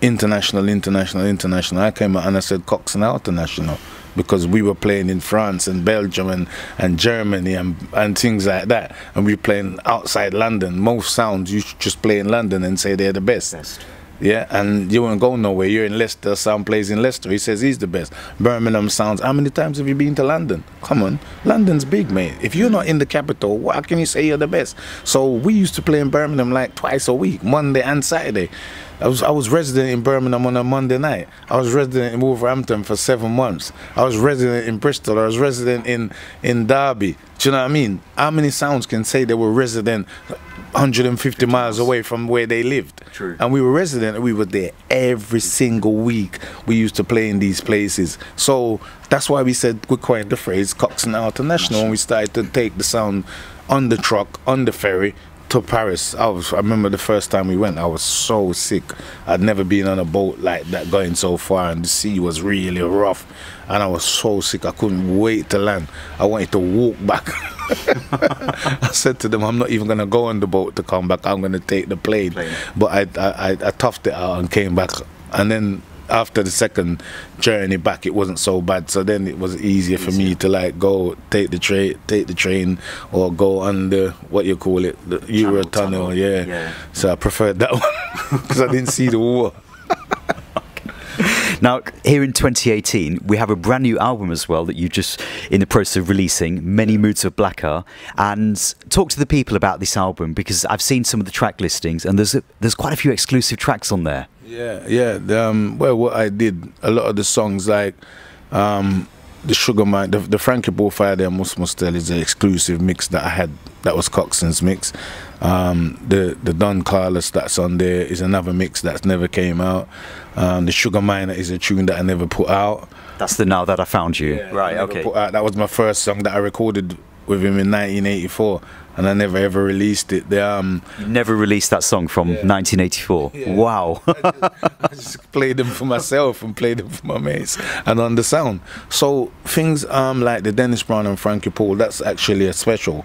international, international, international, I came out and I said Coxsone Outer National because we were playing in France and Belgium and, and Germany and, and things like that. And we were playing outside London. Most sounds you should just play in London and say they're the best. Best. Yeah, and you won't go nowhere. You're in Leicester, some plays in Leicester. He says he's the best. Birmingham sounds. How many times have you been to London? Come on, London's big, mate. If you're not in the capital, how can you say you're the best? So we used to play in Birmingham like twice a week, Monday and Saturday. I was I was resident in Birmingham on a Monday night. I was resident in Wolverhampton for seven months. I was resident in Bristol. I was resident in in Derby. Do you know what I mean? How many sounds can say they were resident 150 miles away from where they lived? True. And we were resident we were there every single week. We used to play in these places. So that's why we said we coined the phrase Coxsone International when we started to take the sound on the truck, on the ferry to Paris. I was I remember the first time we went, I was so sick. I'd never been on a boat like that going so far and the sea was really rough. And I was so sick I couldn't wait to land. I wanted to walk back. [laughs] I said to them, I'm not even gonna go on the boat to come back. I'm gonna take the plane. Plane. But I, I I I toughed it out and came back. And then after the second journey back, it wasn't so bad. So then it was easier for me to like go take the train, take the train, or go under what you call it, the Euro tunnel. tunnel. Yeah. Yeah. So I preferred that [laughs] one because I didn't see the water. [laughs] Now, here in 2018, we have a brand new album as well that you're just in the process of releasing, Many Moods of Blacker. And talk to the people about this album because I've seen some of the track listings and there's a, there's quite a few exclusive tracks on there. Yeah, yeah. the, Um, well, what I did, a lot of the songs like um, the Sugar Minott, the, the Frankie Bullfire there, Must Must Tell is an exclusive mix that I had. That was Coxsone's mix. Um, the the Don Carlos that's on there is another mix that's never came out. Um, the Sugar Minott is a tune that I never put out. That's the Now That I Found You. I right, okay. that was my first song that I recorded with him in 1984, and I never ever released it. The, um, never released that song from Yeah. 1984. Yeah. Wow. [laughs] I just played them for myself and played them for my mates and on the sound. So things um like the Dennis Brown and Frankie Paul, that's actually a special.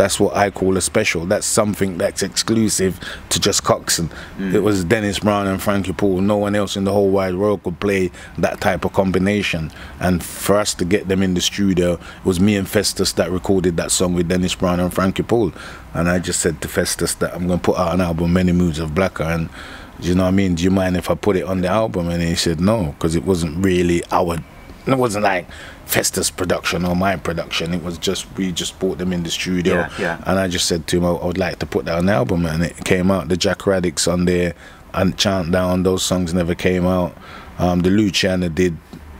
That's what I call a special. That's something that's exclusive to just Coxsone. Mm. It was Dennis Brown and Frankie Paul. No one else in the whole wide world could play that type of combination. And for us to get them in the studio, it was me and Fatis that recorded that song with Dennis Brown and Frankie Paul. And I just said to Fatis that I'm going to put out an album, Many Moods of Blacker. And do you know what I mean? Do you mind if I put it on the album? And he said no, because it wasn't really our. It wasn't like Fatis production or my production. It was just we just bought them in the studio. Yeah, yeah. And I just said to him, I, would like to put that on the album, and it came out. The Jack Radics on there, and Chant Down. Those songs never came out. Um, the Luciano did,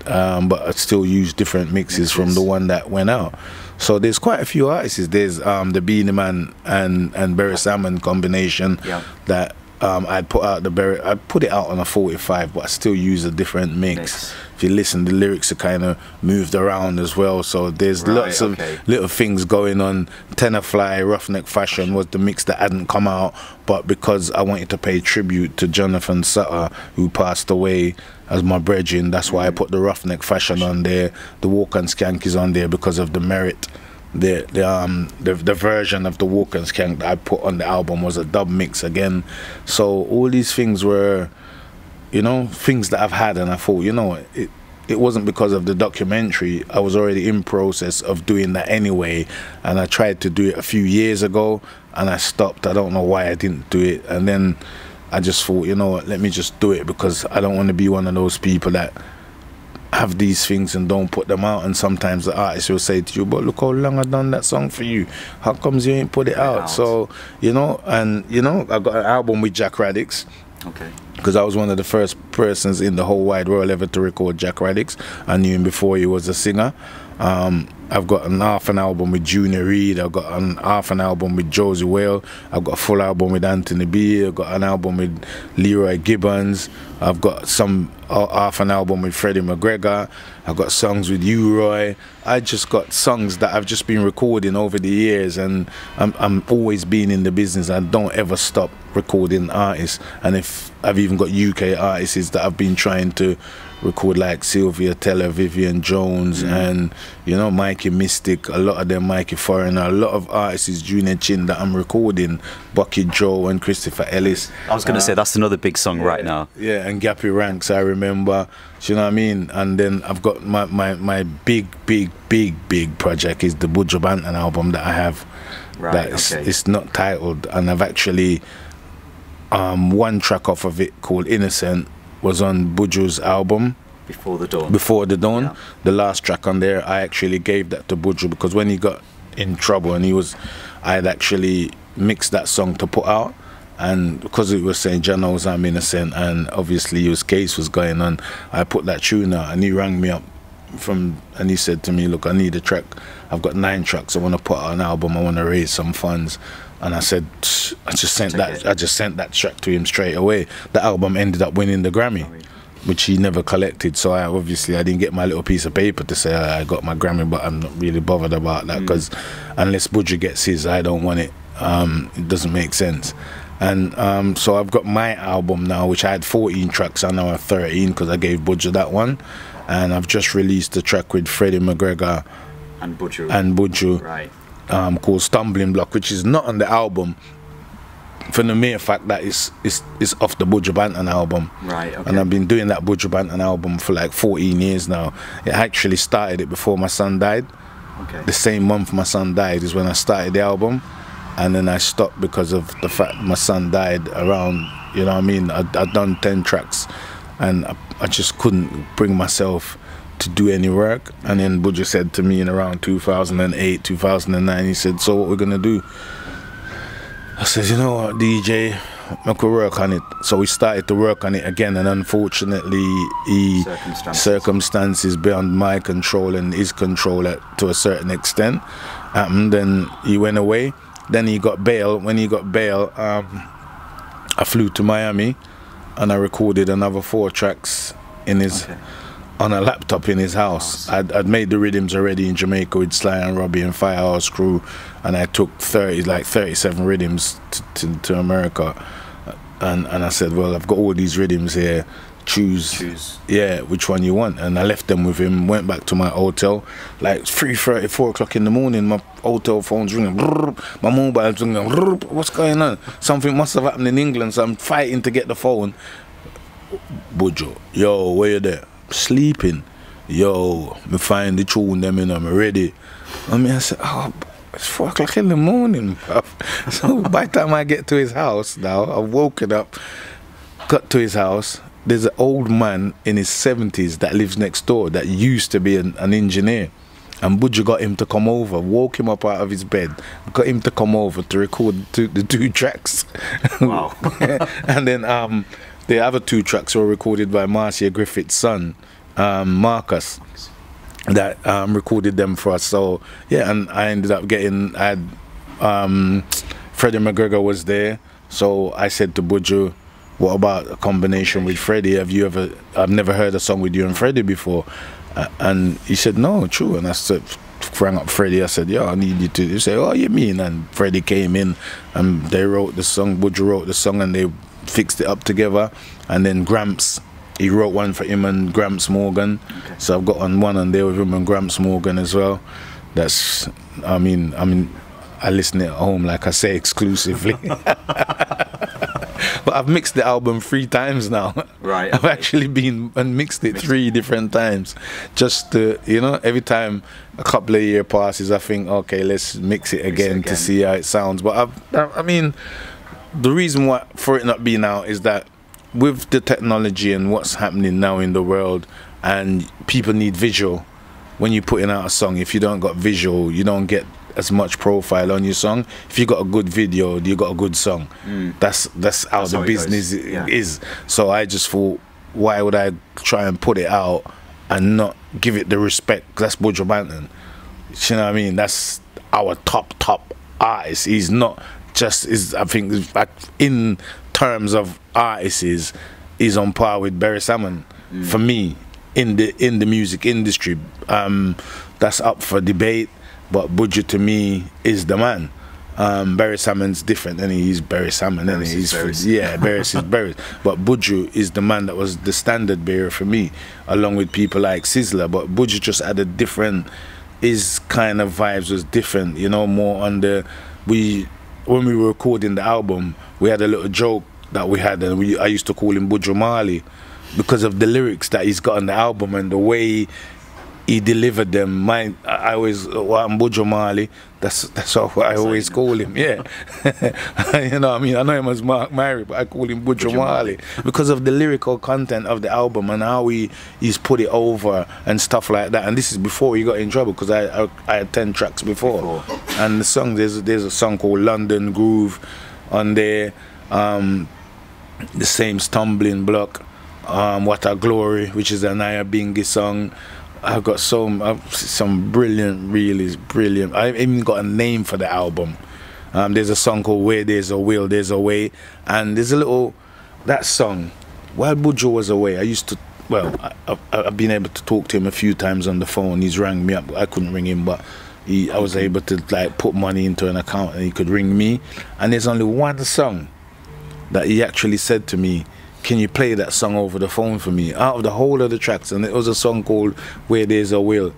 um, but I still used different mixes from the one that went out. So there's quite a few artists. There's um, the Beenie Man and and Beres Hammond combination Yeah. that um, I'd put out the. I put it out on a 45, but I still use a different mix. If you listen, the lyrics are kind of moved around as well. So there's Right, lots of okay. little things going on. Tenor-Fly, Roughneck Fashion was the mix that hadn't come out, but because I wanted to pay tribute to Jonathan Sutter, who passed away as my brethren, that's why I put the Roughneck Fashion on there. The Walk and Skank is on there because of the merit the the um the, the version of the Walk Skank that I put on the album was a dub mix again. So all these things were, you know, things that I've had, and I thought, you know, it it wasn't because of the documentary. I was already in process of doing that anyway, and I tried to do it a few years ago, and I stopped. I don't know why I didn't do it, and then I just thought, you know let me just do it because I don't want to be one of those people that have these things and don't put them out. And sometimes the artist will say to you, "But look how long I done that song for you. How comes you ain't put it out?" out. So you know, and you know, I got an album with Jack Radics Okay. because I was one of the first persons in the whole wide world ever to record Jack Radics. I knew him before he was a singer. Um, I've got an half an album with Junior Reid. I've got an half an album with Josey Wales. I've got a full album with Anthony B. I've got an album with Leroy Gibbons. I've got some uh, half an album with Freddie McGregor. I've got songs with you, Roy. I just got songs that I've just been recording over the years, and I'm, I'm always been in the business. I don't ever stop recording artists, and if I've even got UK artists that I've been trying to record, like Sylvia Tella, Vivian Jones, and you know Mikey Mystic. A lot of them, Mikey Foreigner. A lot of artists, is Junior Chin, that I'm recording. Bucky Joe and Christopher Ellis. I was going to say that's another big song right now. Yeah, and Gappy Ranks, I remember. Do you know what I mean? And then I've got my, my, my big, big, big, big project is the Buju Banton album that I have. Right, That okay. It's not titled, and I've actually um, one track off of it called Innocent was on Buju's album Before the dawn. before the dawn. Yeah. The last track on there, I actually gave that to Buju because when he got in trouble and he was, I had actually mixed that song to put out. And because it was saying knows I'm innocent, and obviously his case was going on, I put that tune out, and he rang me up from, and he said to me, "Look, I need a track. I've got nine tracks. I want to put out an album. I want to raise some funds." And I said, I just sent that. it. I just sent that track to him straight away. The album ended up winning the Grammy which he never collected. So I obviously I didn't get my little piece of paper to say "Ah, I got my Grammy, but I'm not really bothered about that because unless Buju gets his, I don't want it. Um, it doesn't make sense. And um, so I've got my album now, which I had 14 tracks. I now have 13 because I gave Buju that one. And I've just released the track with Freddie McGregor And Buju. and Buju right. Um, called Stumbling Block, which is not on the album for the mere fact that it's, it's, it's off the Buju Banton album. Right. Okay. And I've been doing that Buju Banton album for like 14 years now. It actually started it before my son died. okay. The same month my son died is when I started the album. And then I stopped because of the fact my son died around, you know what I mean? I, I'd done 10 tracks and I, I just couldn't bring myself to do any work. And then Buju said to me in around 2008, 2009, he said, So what we're going to do? I said, you know what, DJ, I could work on it. So we started to work on it again, and unfortunately, he Circumstances. circumstances beyond my control and his control at, to a certain extent. Um, then he went away. Then he got bail. When he got bail, um, I flew to Miami, and I recorded another four tracks in his Okay. On a laptop in his house. I'd, I'd made the rhythms already in Jamaica with Sly and Robbie and Firehouse Crew, and I took 30, like 37 rhythms to, to, to America. And, and I said, Well, I've got all these rhythms here. Choose, Choose. yeah, which one you want. And I left them with him, went back to my hotel. Like 3.30, 4 o'clock in the morning, my hotel phone's ringing. brrr, My mobile's ringing. brrr, What's going on? Something must have happened in England, so I'm fighting to get the phone. Buju, yo, where you there? Sleeping. Yo, me find the tune them in, I'm ready. I mean, I said, oh, it's four o'clock in the morning, bruv. [laughs] So by the time I get to his house now, I've woken up, got to his house. There's an old man in his 70s that lives next door that used to be an, an engineer. And Buju got him to come over, woke him up out of his bed, got him to come over to record two, the two tracks. Wow. [laughs] and then um, the other two tracks were recorded by Marcia Griffith's son, um, Marcus, that um, recorded them for us. So yeah, and I ended up getting. I had um, Freddie McGregor was there, so I said to Buju, "What about a combination with Freddie? Have you ever? I've never heard a song with you and Freddie before." Uh, and he said, "No, true." And I said. Rang up Freddie. I said, "Yeah, I need you to." He said, "Oh, you mean?" And Freddie came in, and they wrote the song. Buju wrote the song, and they fixed it up together. And then Gramps, he wrote one for him and Gramps Morgan. So I've got on one on there with him and Gramps Morgan as well. That's I mean I mean I listen at home like I say exclusively. [laughs] [laughs] but I've mixed the album three times now. Right. [laughs] I've actually been and mixed it three different times. Just to you know, every time a couple of year passes I think, okay, let's mix it again, again. to see how it sounds. But I've, I mean the reason why for it not being out is that with the technology and what's happening now in the world and people need visual when you're putting out a song if you don't got visual you don't get as much profile on your song if you got a good video you got a good song mm. that's that's how That's the how business yeah. is so i just thought why would i try and put it out and not give it the respect? that's Buju Banton you know what I mean? That's our top top artist. He's not just is I think in terms of artists is is on par with Beres Hammond for me in the in the music industry. Um, that's up for debate, but Buju to me is the man. Um, Beres Hammond's different, and he's Beres Hammond, and he's Barry's. yeah, Beres is [laughs] Beres. But Buju is the man that was the standard bearer for me, along with people like Sizzla. But Buju just had a different, his kind of vibes was different, you know, more on the, we, when we were recording the album, we had a little joke that we had, and we, I used to call him Buju Mali because of the lyrics that he's got on the album and the way he delivered them. My, I always, well, I'm Buju Mali. That's that's how I always call him. Yeah, [laughs] you know, what I mean, I know him as Mark Myrie, but I call him Buju Buju Mali because of the lyrical content of the album and how he he's put it over and stuff like that. And this is before he got in trouble because I, I I had ten tracks before, Before. and the song there's there's a song called London Groove on there. Um, the same stumbling block um, what a glory which is an Nyabinghi song I've got some some brilliant really brilliant I've even got a name for the album. Um, there's a song called Where There's a Will There's a Way and there's a little that song while Buju was away? I used to well I, I, I've been able to talk to him a few times on the phone. He's rang me up I couldn't ring him but he, I was able to like put money into an account and he could ring me. And there's only one song that he actually said to me, "Can you play that song over the phone for me?" Out of the whole of the tracks, and it was a song called "Where There's a Will,"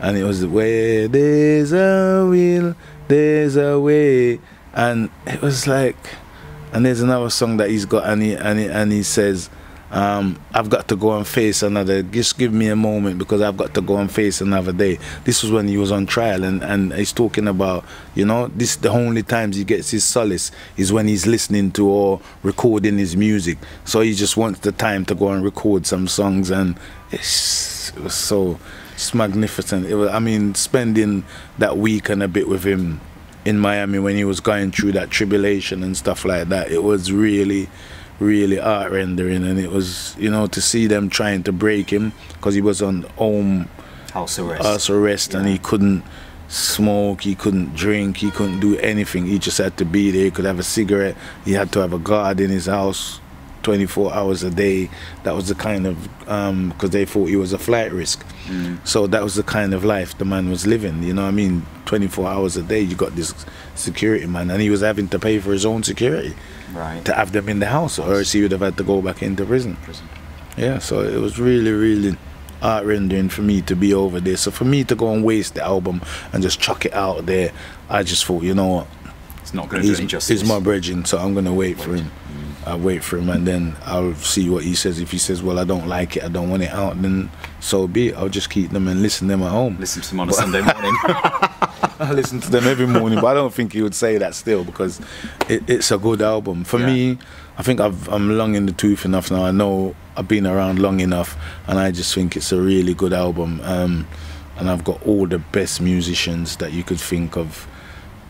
and it was "Where there's a will, there's a way," and it was like, and there's another song that he's got, and he and he, and he says. Um, I've got to go and face another. Just give me a moment because I've got to go and face another day. This was when he was on trial, and, and he's talking about, you know, this the only times he gets his solace is when he's listening to or recording his music. So he just wants the time to go and record some songs, and it's, it was so it's magnificent. It was, I mean, spending that week and a bit with him in Miami when he was going through that tribulation and stuff like that, it was really really art rendering and it was you know to see them trying to break him because he was on home House arrest. house arrest and he couldn't smoke he couldn't drink he couldn't do anything. He just had to be there he could have a cigarette he had to have a guard in his house 24 hours a day. That was the kind of um, because they thought he was a flight risk. Mm. So that was the kind of life the man was living you know what i mean? 24 hours a day you got this security man and he was having to pay for his own security right. to have them in the house, or else he would have had to go back into prison. Prison. Yeah, so it was really, really heart rendering for me to be over there. So for me to go and waste the album and just chuck it out there, I just thought, you know what, It's not going to do any justice. he's my brethren, so I'm gonna wait for him. I'll wait for him and then I'll see what he says. If he says, well, I don't like it, I don't want it out, then so be it. I'll just keep them and listen to them at home. Listen to them on a Sunday morning. [laughs] [laughs] I listen to them every morning, but I don't think he would say that still because it, it's a good album. For Yeah. me, I think I've, I'm long in the tooth enough now. I know I've been around long enough, and I just think it's a really good album. Um, and I've got all the best musicians that you could think of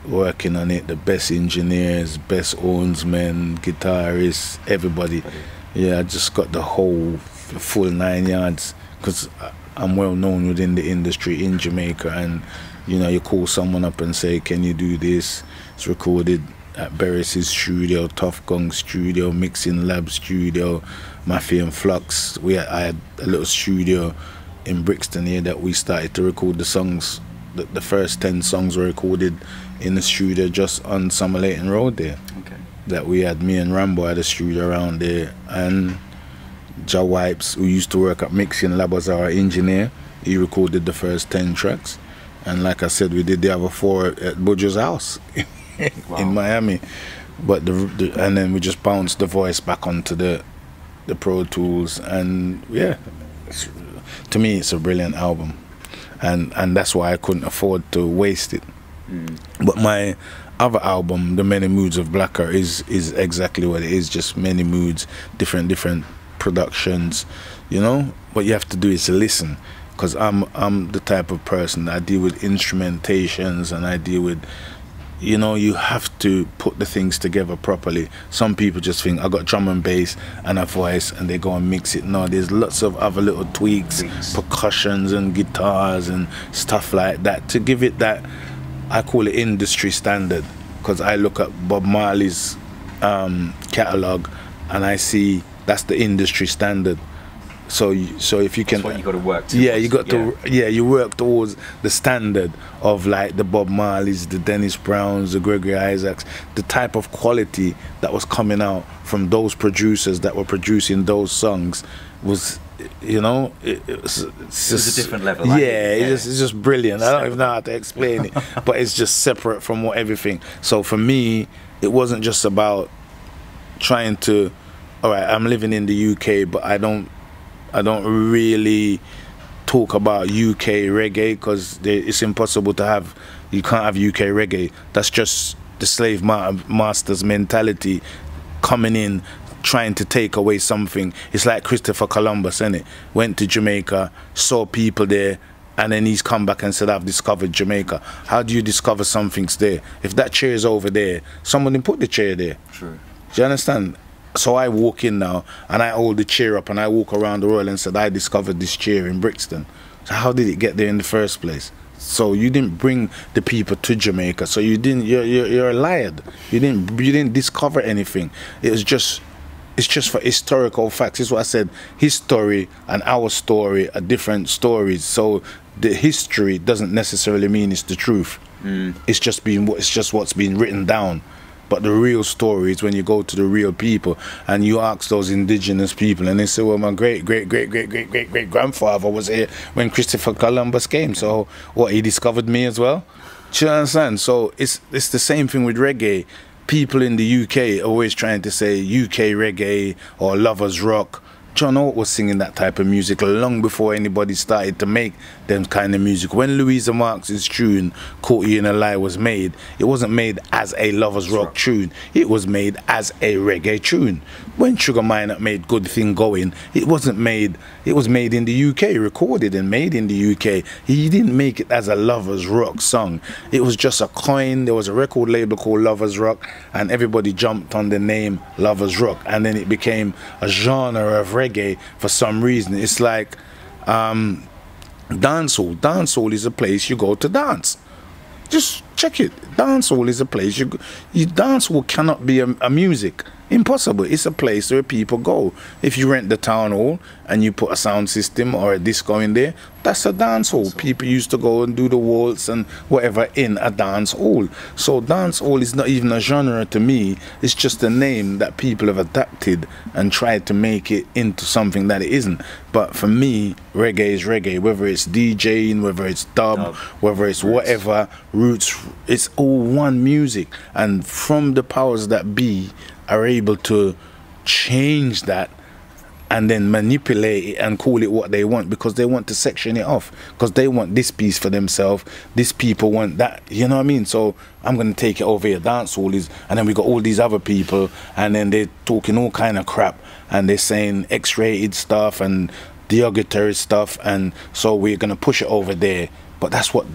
working on it. The best engineers, best hornsmen, guitarists, everybody. Yeah, I just got the whole full nine yards because I'm well known within the industry in Jamaica. And you know, you call someone up and say, "Can you do this?" It's recorded at Barris's studio, Tuff Gong studio, Mixing Lab studio, Mafia and Flux. We had, I had a little studio in Brixton here that we started to record the songs. The, the first ten songs were recorded in the studio just on Somerleyton Road there okay. that we had me and Rambo had a studio around there and Ja Wipes who used to work at Mixing Lab as our engineer he recorded the first 10 tracks and like I said, we did the other four at Buju's house [laughs] Wow. in Miami. But the, the and then we just bounced the voice back onto the the Pro Tools, and yeah, to me it's a brilliant album, and and that's why I couldn't afford to waste it. Mm. But my other album, The Many Moods of Blacker, is is exactly what it is, just many moods, different different productions, you know. What you have to do is listen, because I'm I'm the type of person that I deal with instrumentations and I deal with you know, you have to put the things together properly. Some people just think I got drum and bass and a voice and they go and mix it. No, there's lots of other little tweaks, Tweaks. percussions and guitars and stuff like that to give it that I call it industry standard because I look at Bob Marley's um, catalog and I see that's the industry standard. So, you, so if you can, That's what you got to work yeah, you got to yeah, you work towards the standard of like the Bob Marleys, the Dennis Browns, the Gregory Isaacs, the type of quality that was coming out from those producers that were producing those songs was you know it, it was, it's just a different level, Yeah, like, it's. Just, it's just brilliant. I don't even know how to explain it, [laughs] but it's just separate from what everything. So for me, it wasn't just about trying to. All right, I'm living in the UK, but I don't I don't really talk about UK reggae because it's impossible to have. You can't have UK reggae. That's just the slave ma- master's mentality coming in, trying to take away something. It's like Christopher Columbus, is it? Went to Jamaica, saw people there, and then he's come back and said, "I've discovered Jamaica." How do you discover something's there? If that chair is over there, someone didn't put the chair there. True. Do you understand? So I walk in now and I hold the chair up and I walk around the royal and said I discovered this chair in Brixton. So how did it get there in the first place? So you didn't bring the people to Jamaica. So you didn't. You're you're, you're a liar. You didn't. You didn't discover anything. It was just. It's just for historical facts. This is what I said. His story and our story are different stories. So the history doesn't necessarily mean it's the truth. Mm. It's just been. It's just what's been written down. But the real story is when you go to the real people and you ask those indigenous people, and they say, "Well, my great, great, great, great, great, great, great grandfather was here when Christopher Columbus came. So what? He discovered me as well." Do you understand? So it's it's the same thing with reggae. People in the UK always trying to say UK reggae or lovers rock. John Holt was singing that type of music long before anybody started to make them kind of music. When Louisa Mark's tune "Caught You in a Lie" was made, it wasn't made as a lovers rock tune. It was made as a reggae tune. When Sugar Minott made "Good Thing Going," it wasn't made. It was made in the UK, recorded and made in the UK. He didn't make it as a lovers rock song. It was just a coin. There was a record label called Lovers Rock, and everybody jumped on the name Lovers Rock, and then it became a genre of reggae for some reason. It's like um, dancehall. Dancehall is a place you go to dance. Just check it. Dancehall is a place you. You dancehall cannot be a, a music. Impossible. It's a place where people go. If you rent the town hall and you put a sound system or a disco in there, that's a dance hall. People used to go and do the waltz and whatever in a dance hall. So dance hall is not even a genre to me. It's just a name that people have adapted and tried to make it into something that it isn't. But for me, reggae is reggae. Whether it's DJing, whether it's dub, Dub, whether it's whatever roots, it's all one music. And from the powers that be are able to change that and then manipulate it and call it what they want because they want to section it off. Because they want this piece for themselves this people want that you know what i mean? So i'm going to take it over here dance all these and then we got all these other people and then they're talking all kind of crap and they're saying x-rated stuff and derogatory stuff and so we're going to push it over there. But that's what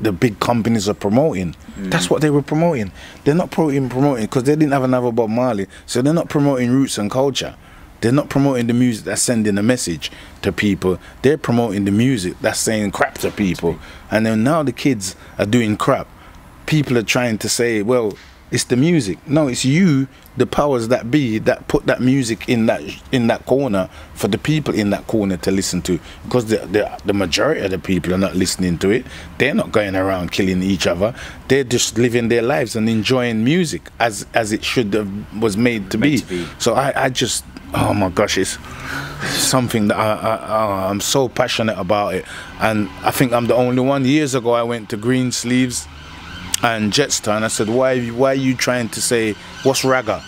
the big companies are promoting. That's what they were promoting. They're not promoting promoting because they didn't have another Bob Marley, so they're not promoting roots and culture. They're not promoting the music that's sending a message to people. They're promoting the music that's saying crap to people. And then now the kids are doing crap. People are trying to say, well, it's the music. No, it's you, the powers that be, that put that music in that in that corner for the people in that corner to listen to. Because the the, the majority of the people are not listening to it. They're not going around killing each other. They're just living their lives and enjoying music as as it should have was made to, be. to be. So I, I just oh my gosh, it's something that I, I, I I'm so passionate about it, and I think I'm the only one. Years ago, I went to Greensleeves and Jetstar, and I said, why why are you trying to say what's ragga?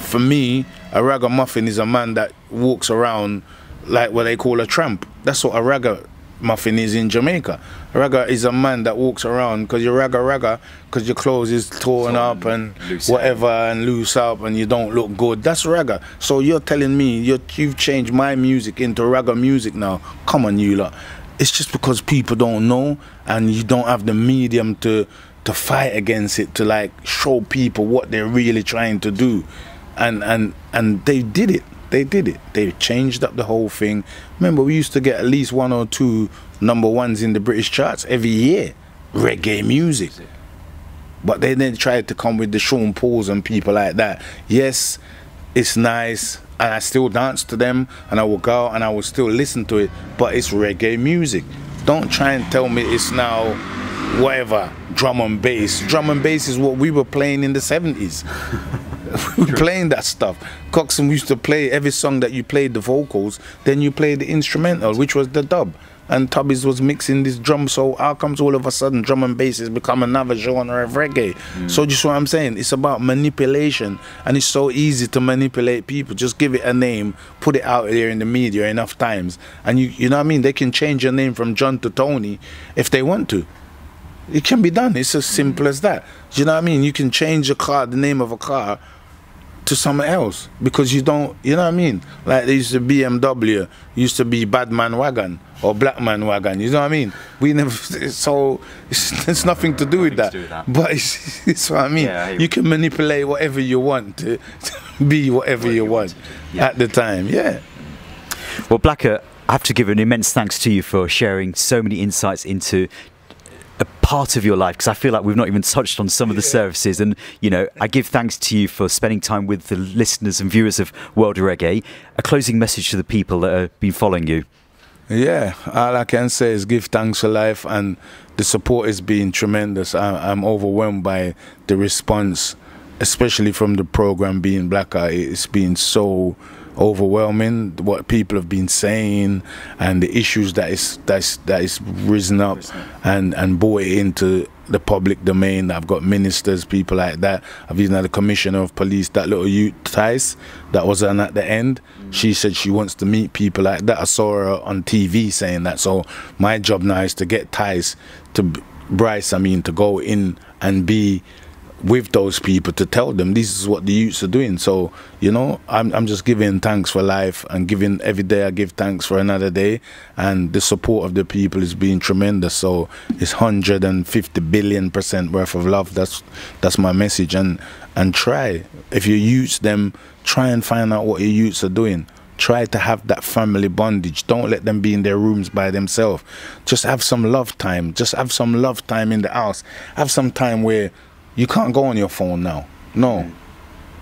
For me, a ragga muffin is a man that walks around like what they call a tramp. That's what a ragga muffin is in Jamaica. A ragga is a man that walks around because you're ragga ragga because your clothes is torn up and whatever and loose up and you don't look good. That's ragga. So you're telling me you're, you've changed my music into ragga music now. Come on, you lot. It's just because people don't know and you don't have the medium to to fight against it to like show people what they're really trying to do. And and and they did it. They did it. They changed up the whole thing. Remember we used to get at least one or two number ones in the british charts every year. Reggae music. But they then tried to come with the Sean Pauls and people like that. Yes, it's nice, and I still dance to them, and I will go and I will still listen to it, but it's reggae music. Don't try and tell me it's now whatever drum and bass. Drum and bass is what we were playing in the 70s. [laughs] we were playing that stuff. Coxsone used to play every song that you played the vocals, then you played the instrumental, which was the dub. And Tubbies was mixing this drum, so how comes all of a sudden drum and bass has become another genre of reggae? Mm. So just what I'm saying, it's about manipulation, and it's so easy to manipulate people. Just give it a name, put it out there in the media enough times, and you you know what I mean. They can change your name from John to Tony if they want to. It can be done. It's as simple as that. Do you know what I mean? You can change a car, the name of a car, to someone else because you don't. You know what I mean? Like there used to be BMW, used to be Badman Wagon or Black Man Wagon. You know what I mean? We never. [laughs] So it's, it's nothing to do with Nothing to that. do with that. But it's, [laughs] it's what I mean. Yeah, I you can manipulate whatever you want to, to [laughs] be whatever you, you want want. Yeah. at the time. Yeah. Well, Blacker, I have to give an immense thanks to you for sharing so many insights into a part of your life because I feel like we've not even touched on some of the services. And, you know, I give thanks to you for spending time with the listeners and viewers of World A Reggae. A closing message to the people that have been following you. Yeah, all I can say is give thanks for life, and the support has been tremendous. I, I'm overwhelmed by the response, especially from the program being Blacker. It's been so overwhelming what people have been saying and the issues that is that's that is risen up and and brought it into the public domain. I've got ministers, people like that. I've even had the commissioner of police, that little youth Tice, that was on at the end. Mm. She said she wants to meet people like that. I saw her on TV saying that. So my job now is to get Tice to Bryce, I mean, to go in and be with those people to tell them this is what the youths are doing. So, you know, I'm, I'm just giving thanks for life and giving every day I give thanks for another day. And the support of the people is being tremendous. So it's 150 billion percent worth of love. That's that's my message. And and try, if you use them, try and find out what your youths are doing. Try to have that family bondage. Don't let them be in their rooms by themselves. Just have some love time. Just have some love time in the house. Have some time where you can't go on your phone now. No, mm.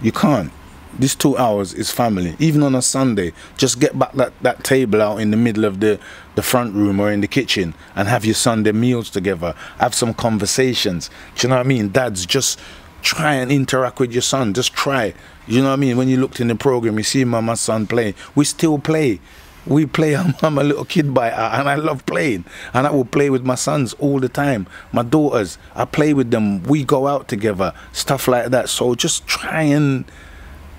you can't. These two hours is family. Even on a Sunday, just get back that, that table out in the middle of the, the front room or in the kitchen and have your Sunday meals together. Have some conversations. Do you know what I mean? Dads, just try and interact with your son. Just try. You know what I mean? When you looked in the program, you see my, my son playing. We still play. We play. [laughs] I'm, I'm a little kid by and I love playing. And I will play with my sons all the time. My daughters, I play with them. We go out together, stuff like that. So just try and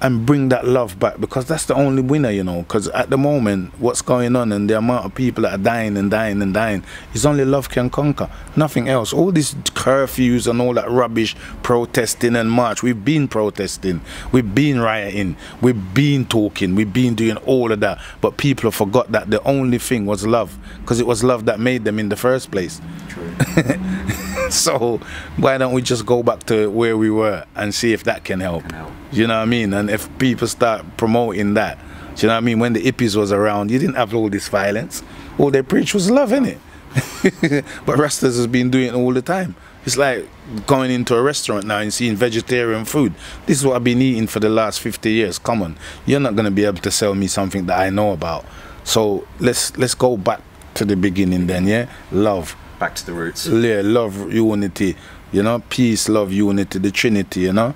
and bring that love back because that's the only winner, you know. Because at the moment, what's going on and the amount of people that are dying and dying and dying is only love can conquer. Nothing else. All these curfews and all that rubbish, protesting and march. We've been protesting. We've been rioting. We've been talking. We've been doing all of that. But people have forgot that the only thing was love because it was love that made them in the first place. [laughs] so why don't we just go back to where we were and see if that can help? help. You know what I mean? And if people start promoting that, do you know what I mean? When the hippies was around, you didn't have all this violence. All they preached was love, innit? [laughs] but Rastas has been doing it all the time. It's like going into a restaurant now and seeing vegetarian food. This is what I've been eating for the last 50 years. Come on, you're not gonna be able to sell me something that I know about. So let's let's go back to the beginning then, yeah. Love, Back to the roots. yeah, love, unity. You know, peace, love, unity, the Trinity. You know,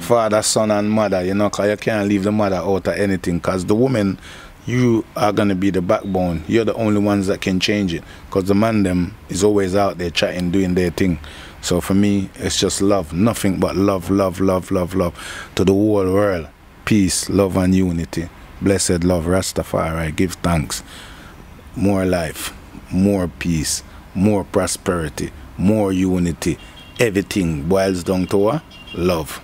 father, son, and mother. You know, 'cause you can't leave the mother out of anything. Cause the woman, you are gonna be the backbone. You're the only ones that can change it. Cause the man them is always out there chatting, doing their thing. So for me, it's just love, nothing but love, love, love, love, love to the whole world. Peace, love, and unity. Blessed love, Rastafari. Give thanks. More life, more peace, more prosperity, more unity. Everything boils down to what? Love.